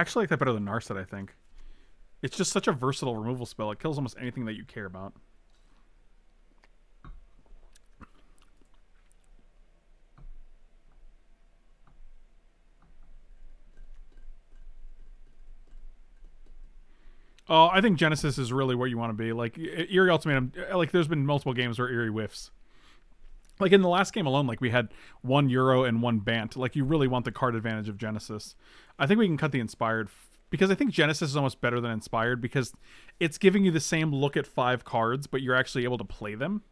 Actually like that better than Narset, I think. It's just such a versatile removal spell. It kills almost anything that you care about. Oh, I think Genesis is really where you want to be. Like Eerie Ultimatum, like there's been multiple games where Eerie whiffs. Like in the last game alone, like we had one Uro and one Bant. Like you really want the card advantage of Genesis. I think we can cut the Inspired f- because I think Genesis is almost better than Inspired because it's giving you the same look at five cards, but you're actually able to play them.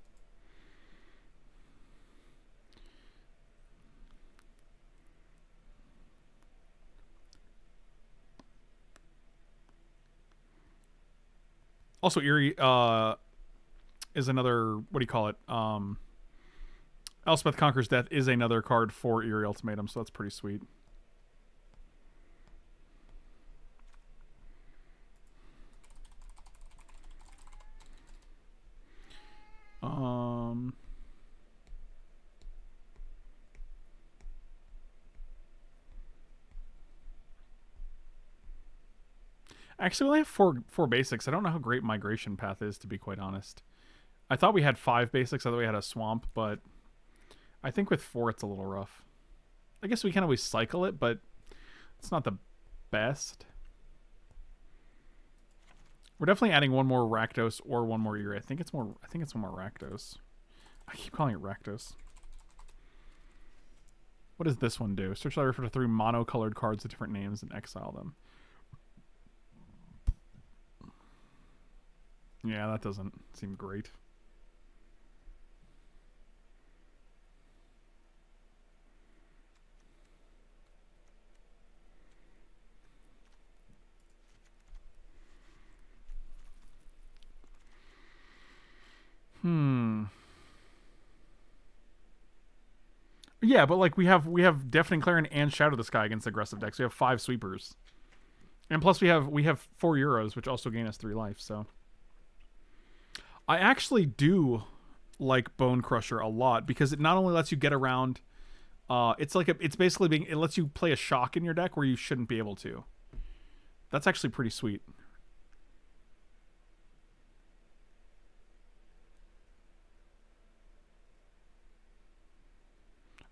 Also, Eerie uh, is another. What do you call it? Um, Elspeth Conquers Death is another card for Eerie Ultimatum, so that's pretty sweet. Um. Actually, we only have four four basics. I don't know how great Migration Path is, to be quite honest. I thought we had five basics. I thought we had a swamp, but I think with four it's a little rough. I guess we can always cycle it, but it's not the best. We're definitely adding one more Rakdos or one more Eerie. I think it's more. I think it's one more Rakdos. I keep calling it Rakdos. What does this one do? Search library for three mono-colored cards with different names and exile them. Yeah, that doesn't seem great. Hmm. Yeah, but like we have we have Deafening Clarion and Shatter the Sky against aggressive decks. We have five sweepers. And plus we have we have four Uros, which also gain us three life, so I actually do like Bonecrusher a lot because it not only lets you get around uh it's like a, it's basically being it lets you play a shock in your deck where you shouldn't be able to. That's actually pretty sweet.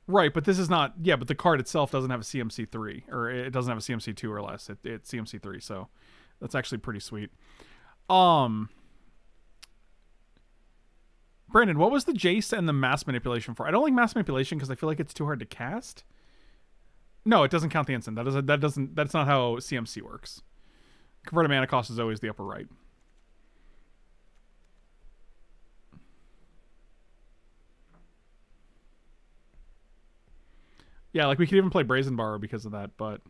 Right, but this is not. Yeah, but the card itself doesn't have a CMC three, or it doesn't have a CMC two or less. It, it's CMC three, so that's actually pretty sweet. Um, Brandon, what was the Jace and the mass manipulation for? I don't like mass manipulation because I feel like it's too hard to cast. No, it doesn't count the instant. That doesn't. That doesn't. That's not how CMC works. Converted mana cost is always the upper right. Yeah, like we could even play Brazen Borrow because of that, but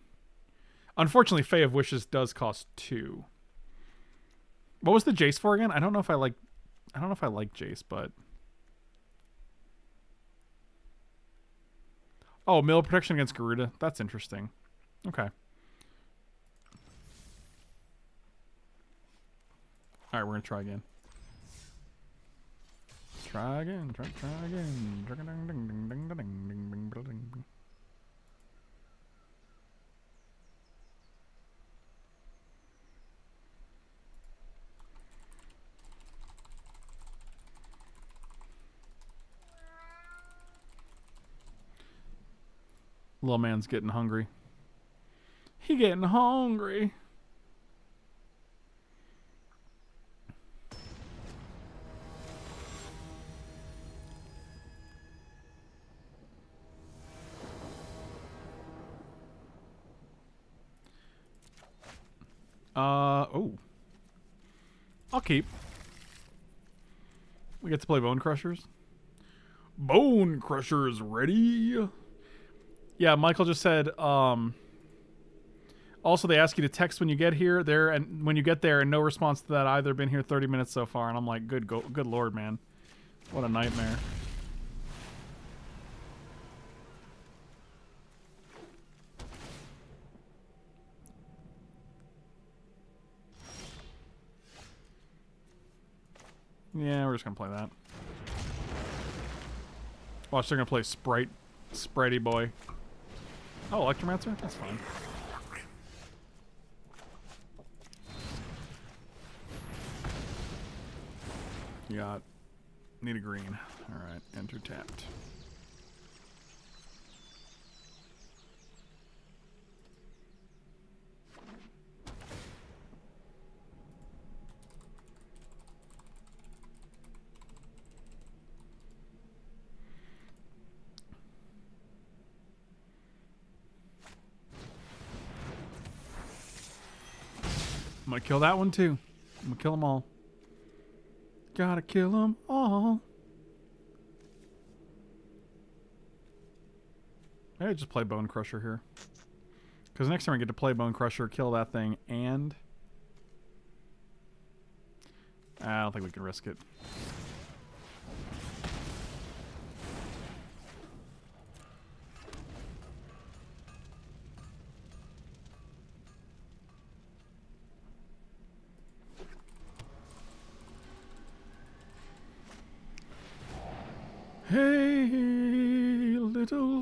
unfortunately, Fae of Wishes does cost two. What was the Jace for again? I don't know if I like. I don't know if I like Jace, but oh, mill protection against Gyruda. That's interesting. Okay. All right, we're gonna try again. Try again. Try, try again. Little man's getting hungry. He getting hungry. Uh oh. I'll keep. We get to play Bonecrushers. Bone Crushers ready. Yeah, Michael just said. Um, also, they ask you to text when you get here. There and when you get there, and no response to that either. Been here 30 minutes so far, and I'm like, good, go, good lord, man, what a nightmare. Yeah, we're just gonna play that. Watch, they're gonna play Sprite, Spritey Boy. Oh, Electromancer? That's fine. You got need a green. All right, enter tapped. Kill that one too. I'm gonna kill them all. Gotta kill them all. Maybe I just play Bonecrusher here. Because next time I get to play Bonecrusher, kill that thing, and... I don't think we can risk it.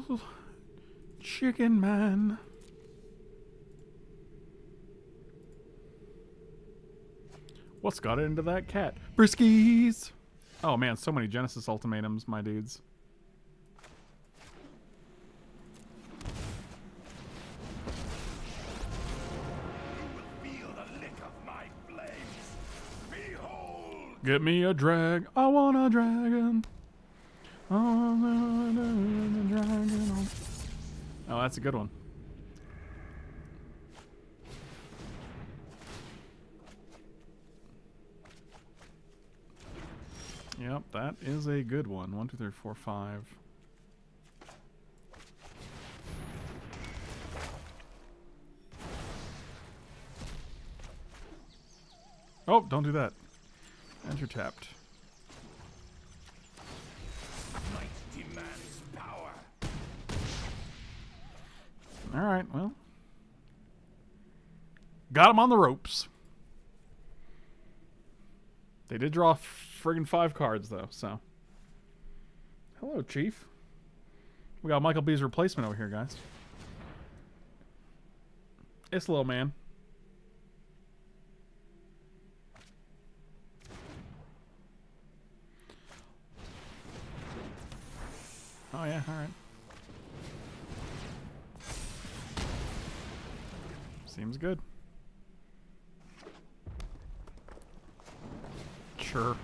Little chicken man. What's got into that cat? Briskies! Oh man, so many Genesis ultimatums, my dudes. Feel the lick of my blades. Behold! Get me a drag. I want a dragon. I want a dragon. Oh, that's a good one. Yep, that is a good one. One, two, three, four, five. Oh, don't do that. Enter tapped. All right, well. Got him on the ropes. They did draw friggin' five cards, though, so. Hello, Chief. We got Michael B's replacement over here, guys. It's little man. Oh, yeah, alright. Seems good. Sure.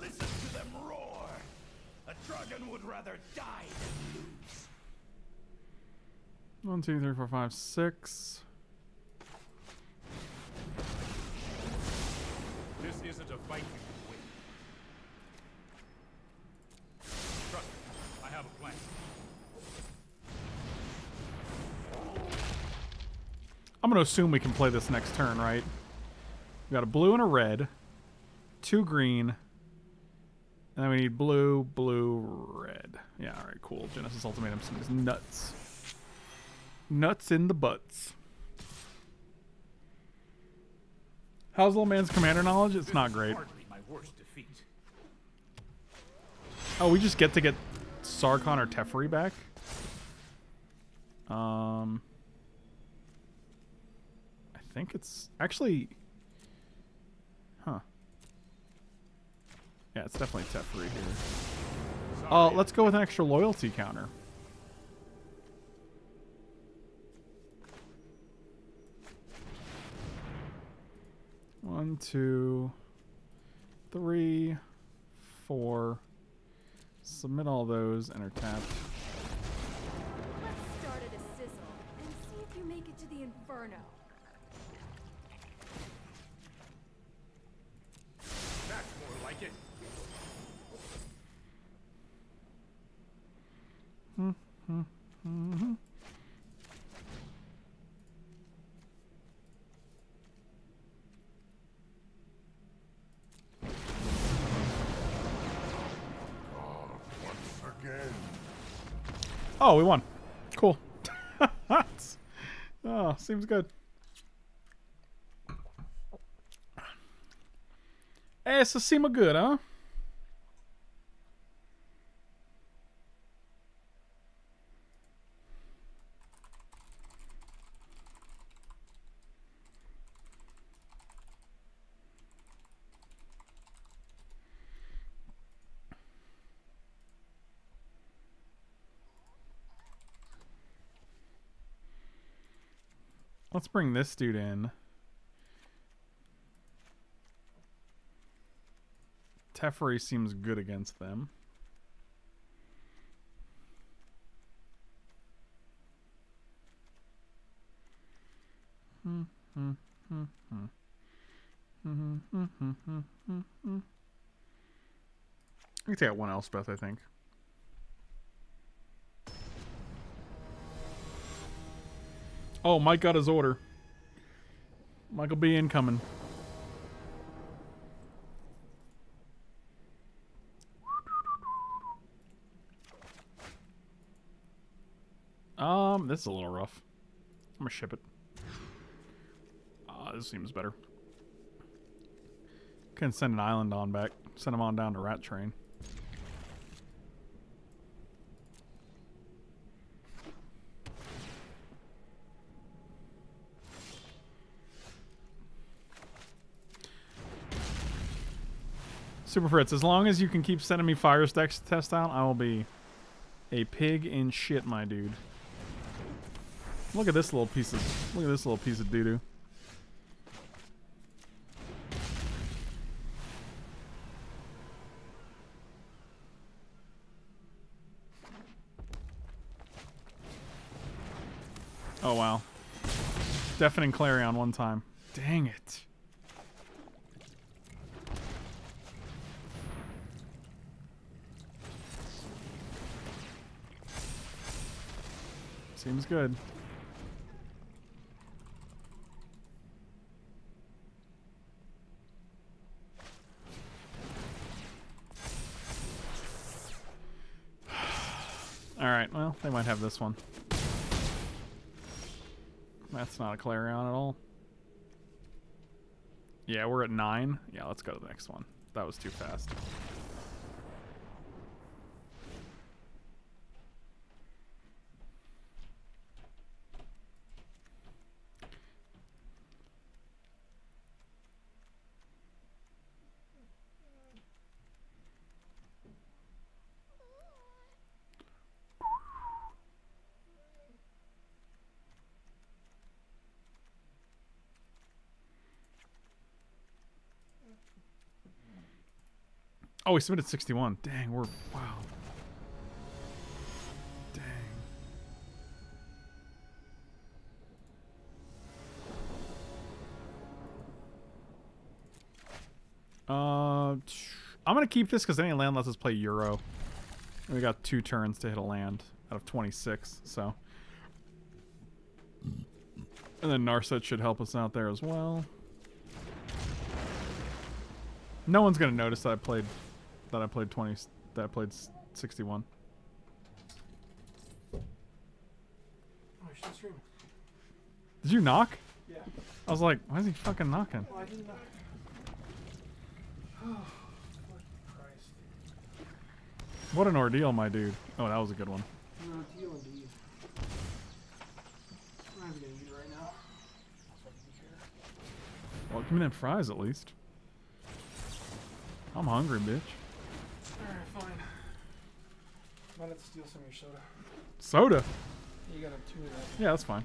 Listen to them roar. A dragon would rather die than lose. One, two, three, four, five, six. This isn't a fight you can win. Trust me, I have a plan. I'm going to assume we can play this next turn, right? We got a blue and a red, two green, and then we need blue, blue, red. Yeah, all right, cool. Genesis Ultimatum seems nuts. Nuts in the butts. How's little man's commander knowledge? It's not great. Oh, we just get to get Sarkhan or Teferi back? Um... I think it's actually, huh? Yeah, it's definitely Teferi here. Uh, let's go with an extra loyalty counter. One, two, three, four. Submit all those and are tapped. Let's start at a sizzle and see if you make it to the inferno. That's more like it. Oh, we won. Cool. oh, seems good. Eh, Essa cima good, huh? Let's bring this dude in. Teferi seems good against them. We can take out one Elspeth, I think. Oh, Mike got his order. Michael B incoming. Um, this is a little rough. I'm gonna ship it. Uh, this seems better. Can send an island on back. Send him on down to Rat Train. Super Fritz, as long as you can keep sending me fire stacks to test out, I will be a pig in shit, my dude. Look at this little piece of look at this little piece of doo doo. Oh wow. Deafening Clarion one time. Dang it. Seems good. Alright, well, they might have this one. That's not a Clarion at all. Yeah, we're at 9. Yeah, let's go to the next one. That was too fast. Oh, we submitted 61. Dang, we're wow. Dang. Uh, I'm gonna keep this because any land lets us play Uro. And we got two turns to hit a land out of 26, so. And then Narset should help us out there as well. No one's gonna notice that I played that I played 20 that I played 61. Oh, you're still streaming. Did you knock? Yeah. I was like, why is he fucking knocking? Well, I didn't know. Oh, What an ordeal, my dude. Oh, that was a good one. Not you indeed. I'm not even gonna eat it right now. Well, give me them fries at least. I'm hungry, bitch. Might have to steal some of your soda. Soda. You got two of that. Yeah, that's fine.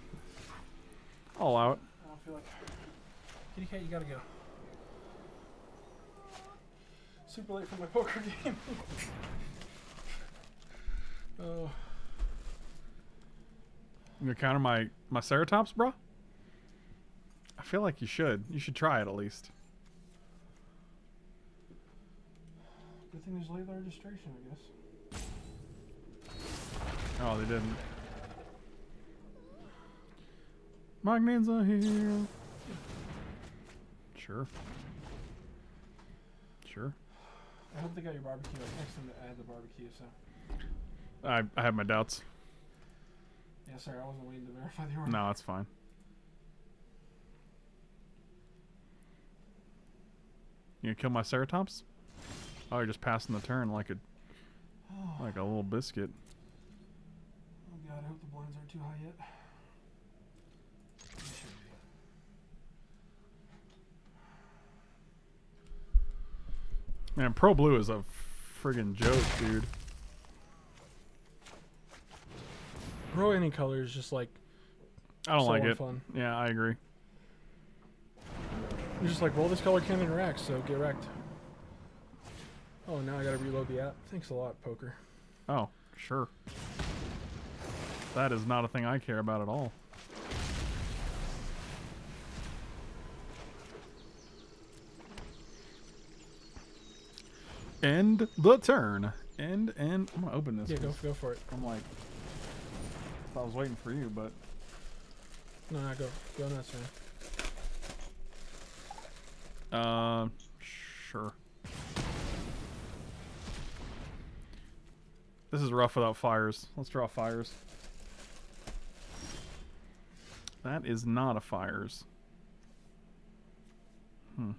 I'll allow it. I don't feel like. Kitty cat, you gotta go. Super late for my poker game. oh. You gonna counter my my Ceratops, bro? I feel like you should. You should try it at least. Good thing there's late registration, I guess. Oh, they didn't. Magnets are here. Sure. Sure. I hope they got your barbecue. I texted them to add the barbecue, so. I I have my doubts. Yeah, sorry, I wasn't waiting to verify the order. No, that's fine. You gonna kill my Ceratops? Oh, you're just passing the turn like a like a little biscuit. God, I hope the blinds aren't too high yet. Man, Pro Blue is a friggin' joke, dude. Bro, any color is just like I don't So like it. unfun. Yeah, I agree. you're just like, well, this color can't interact, so get wrecked. Oh, now I gotta reload the app. Thanks a lot, poker. Oh, sure. That is not a thing I care about at all. End the turn. End and I'm gonna open this. Yeah, go go for it. I'm like, I was waiting for you, but No, no, go go nuts, man. uh, sure. This is rough without fires. Let's draw fires. That is not a fires. Hmm.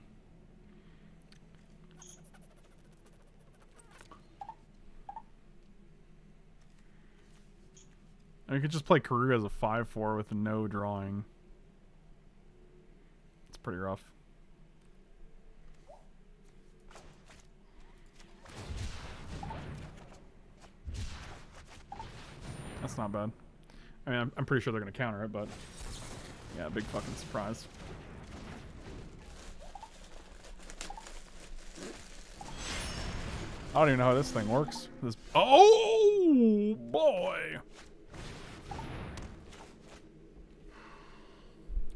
I could just play Karoo as a 5-4 with no drawing. It's pretty rough. That's not bad. I mean, I'm, I'm pretty sure they're going to counter it, but yeah, big fucking surprise. I don't even know how this thing works. This oh boy!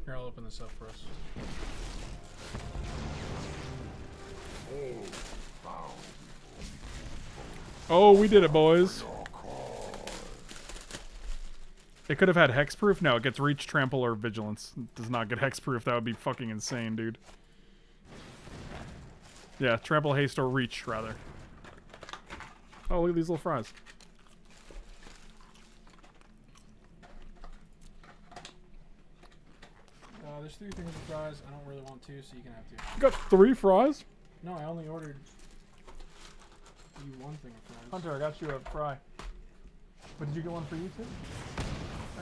Here, I'll open this up for us. Oh, oh we did it, boys. It could have had hexproof. No, it gets reach, trample, or vigilance. It does not get hexproof. That would be fucking insane, dude. Yeah, trample, haste, or reach, rather. Oh, look at these little fries. Uh, there's three things of fries. I don't really want two, so you can have two. You got three fries? No, I only ordered you one thing of fries. Hunter, I got you a fry. But did you get one for you too?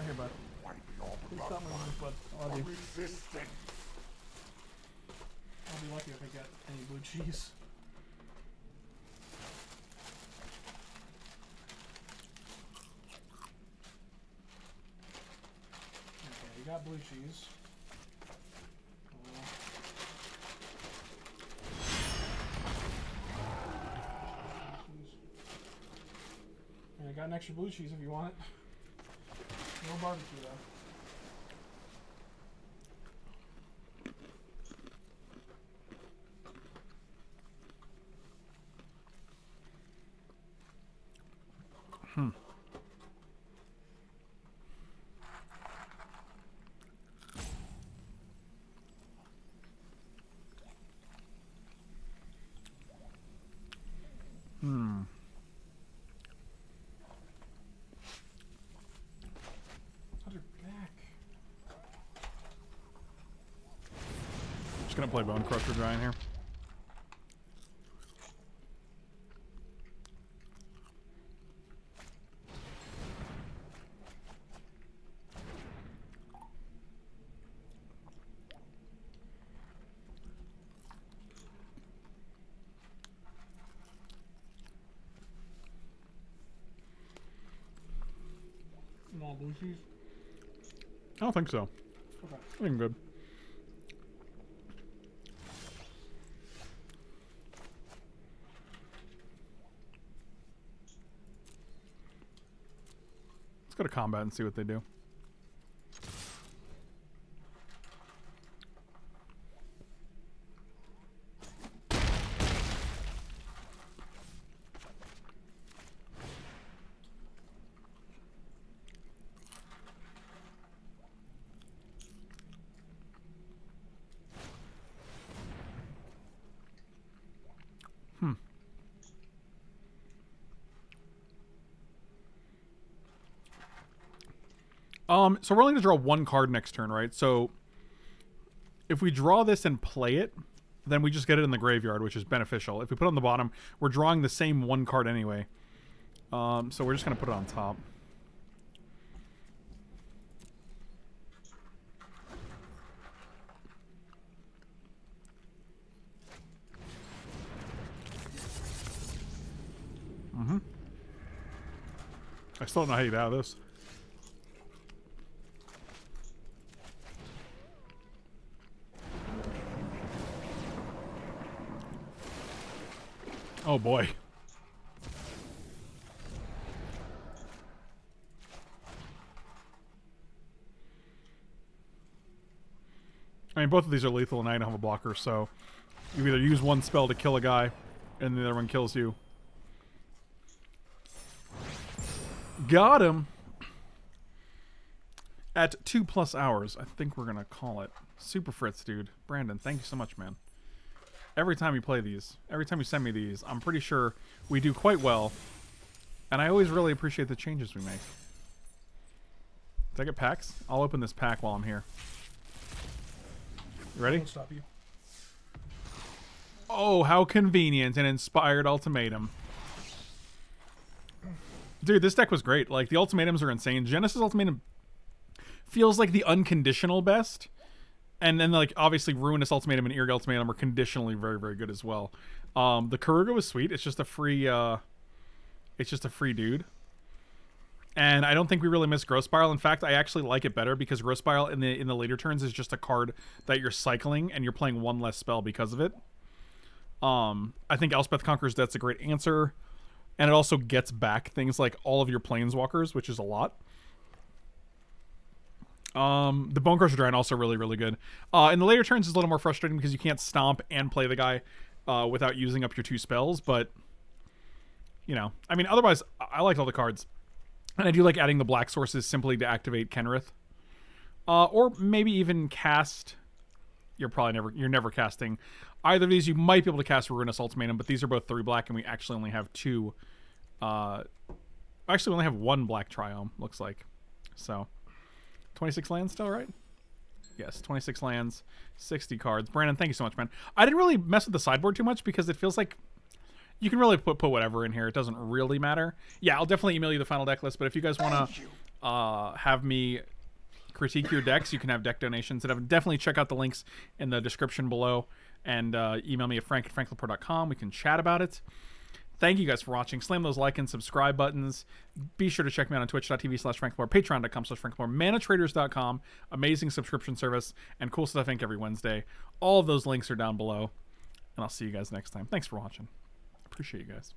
Right here, bud. Please stop moving this, bud. I love you. I'll be lucky if I get any blue cheese. Okay, you got blue cheese. I got an extra blue cheese if you want it. No barbecue though. Hmm. How's your back? Just gonna play Bonecrusher dry in here. I don't think so. Okay. I think I'm good. Go to combat and see what they do. Um, so we're only gonna draw one card next turn, right? So if we draw this and play it, then we just get it in the graveyard, which is beneficial. If we put it on the bottom, we're drawing the same one card anyway. Um, so we're just going to put it on top. Mm-hmm. I still don't know how you get out of this. Oh boy. I mean, both of these are lethal and I don't have a blocker, so you either use one spell to kill a guy and the other one kills you. Got him! At two plus hours, I think we're gonna call it. Super Fritz, dude. Brandon, thank you so much, man every time you play these, every time you send me these, I'm pretty sure we do quite well. And I always really appreciate the changes we make. Did I get packs? I'll open this pack while I'm here. You ready? Stop you. Oh, how convenient. and inspired ultimatum. Dude, this deck was great. Like, the ultimatums are insane. Genesis Ultimatum feels like the unconditional best and then like obviously ruinous ultimatum and eerie ultimatum are conditionally very very good as well um the Keruga was sweet it's just a free uh it's just a free dude and I don't think we really miss Growth Spiral. In fact, I actually like it better because Growth Spiral in the in the later turns is just a card that you're cycling and you're playing one less spell because of it. Um, I think Elspeth Conquers Death's a great answer, and it also gets back things like all of your Planeswalkers, which is a lot. Um, the Bonecrusher Giant also really, really good. Uh, in the later turns, is a little more frustrating because you can't stomp and play the guy uh, without using up your two spells. But you know, I mean, otherwise, I liked all the cards, and I do like adding the black sources simply to activate Kenrith, uh, or maybe even cast. You're probably never you're never casting either of these. You might be able to cast Ruinous Ultimatum, but these are both three black, and we actually only have two. Uh, actually, we only have one black Triome. Looks like, so. 26 lands still, right? Yes, 26 lands, 60 cards. Brandon, thank you so much, man. I didn't really mess with the sideboard too much because it feels like you can really put, put whatever in here. It doesn't really matter. Yeah, I'll definitely email you the final deck list, but if you guys want to uh, have me critique your decks, you can have deck donations. And definitely check out the links in the description below and uh, email me at frank at franklepore.com. We can chat about it. Thank you guys for watching. Slam those like and subscribe buttons. Be sure to check me out on twitch.tv slash franklepore, patreon.com slash franklepore, manatraders.com, amazing subscription service, and Cool Stuff Inc. every Wednesday. All of those links are down below. And I'll see you guys next time. Thanks for watching. Appreciate you guys.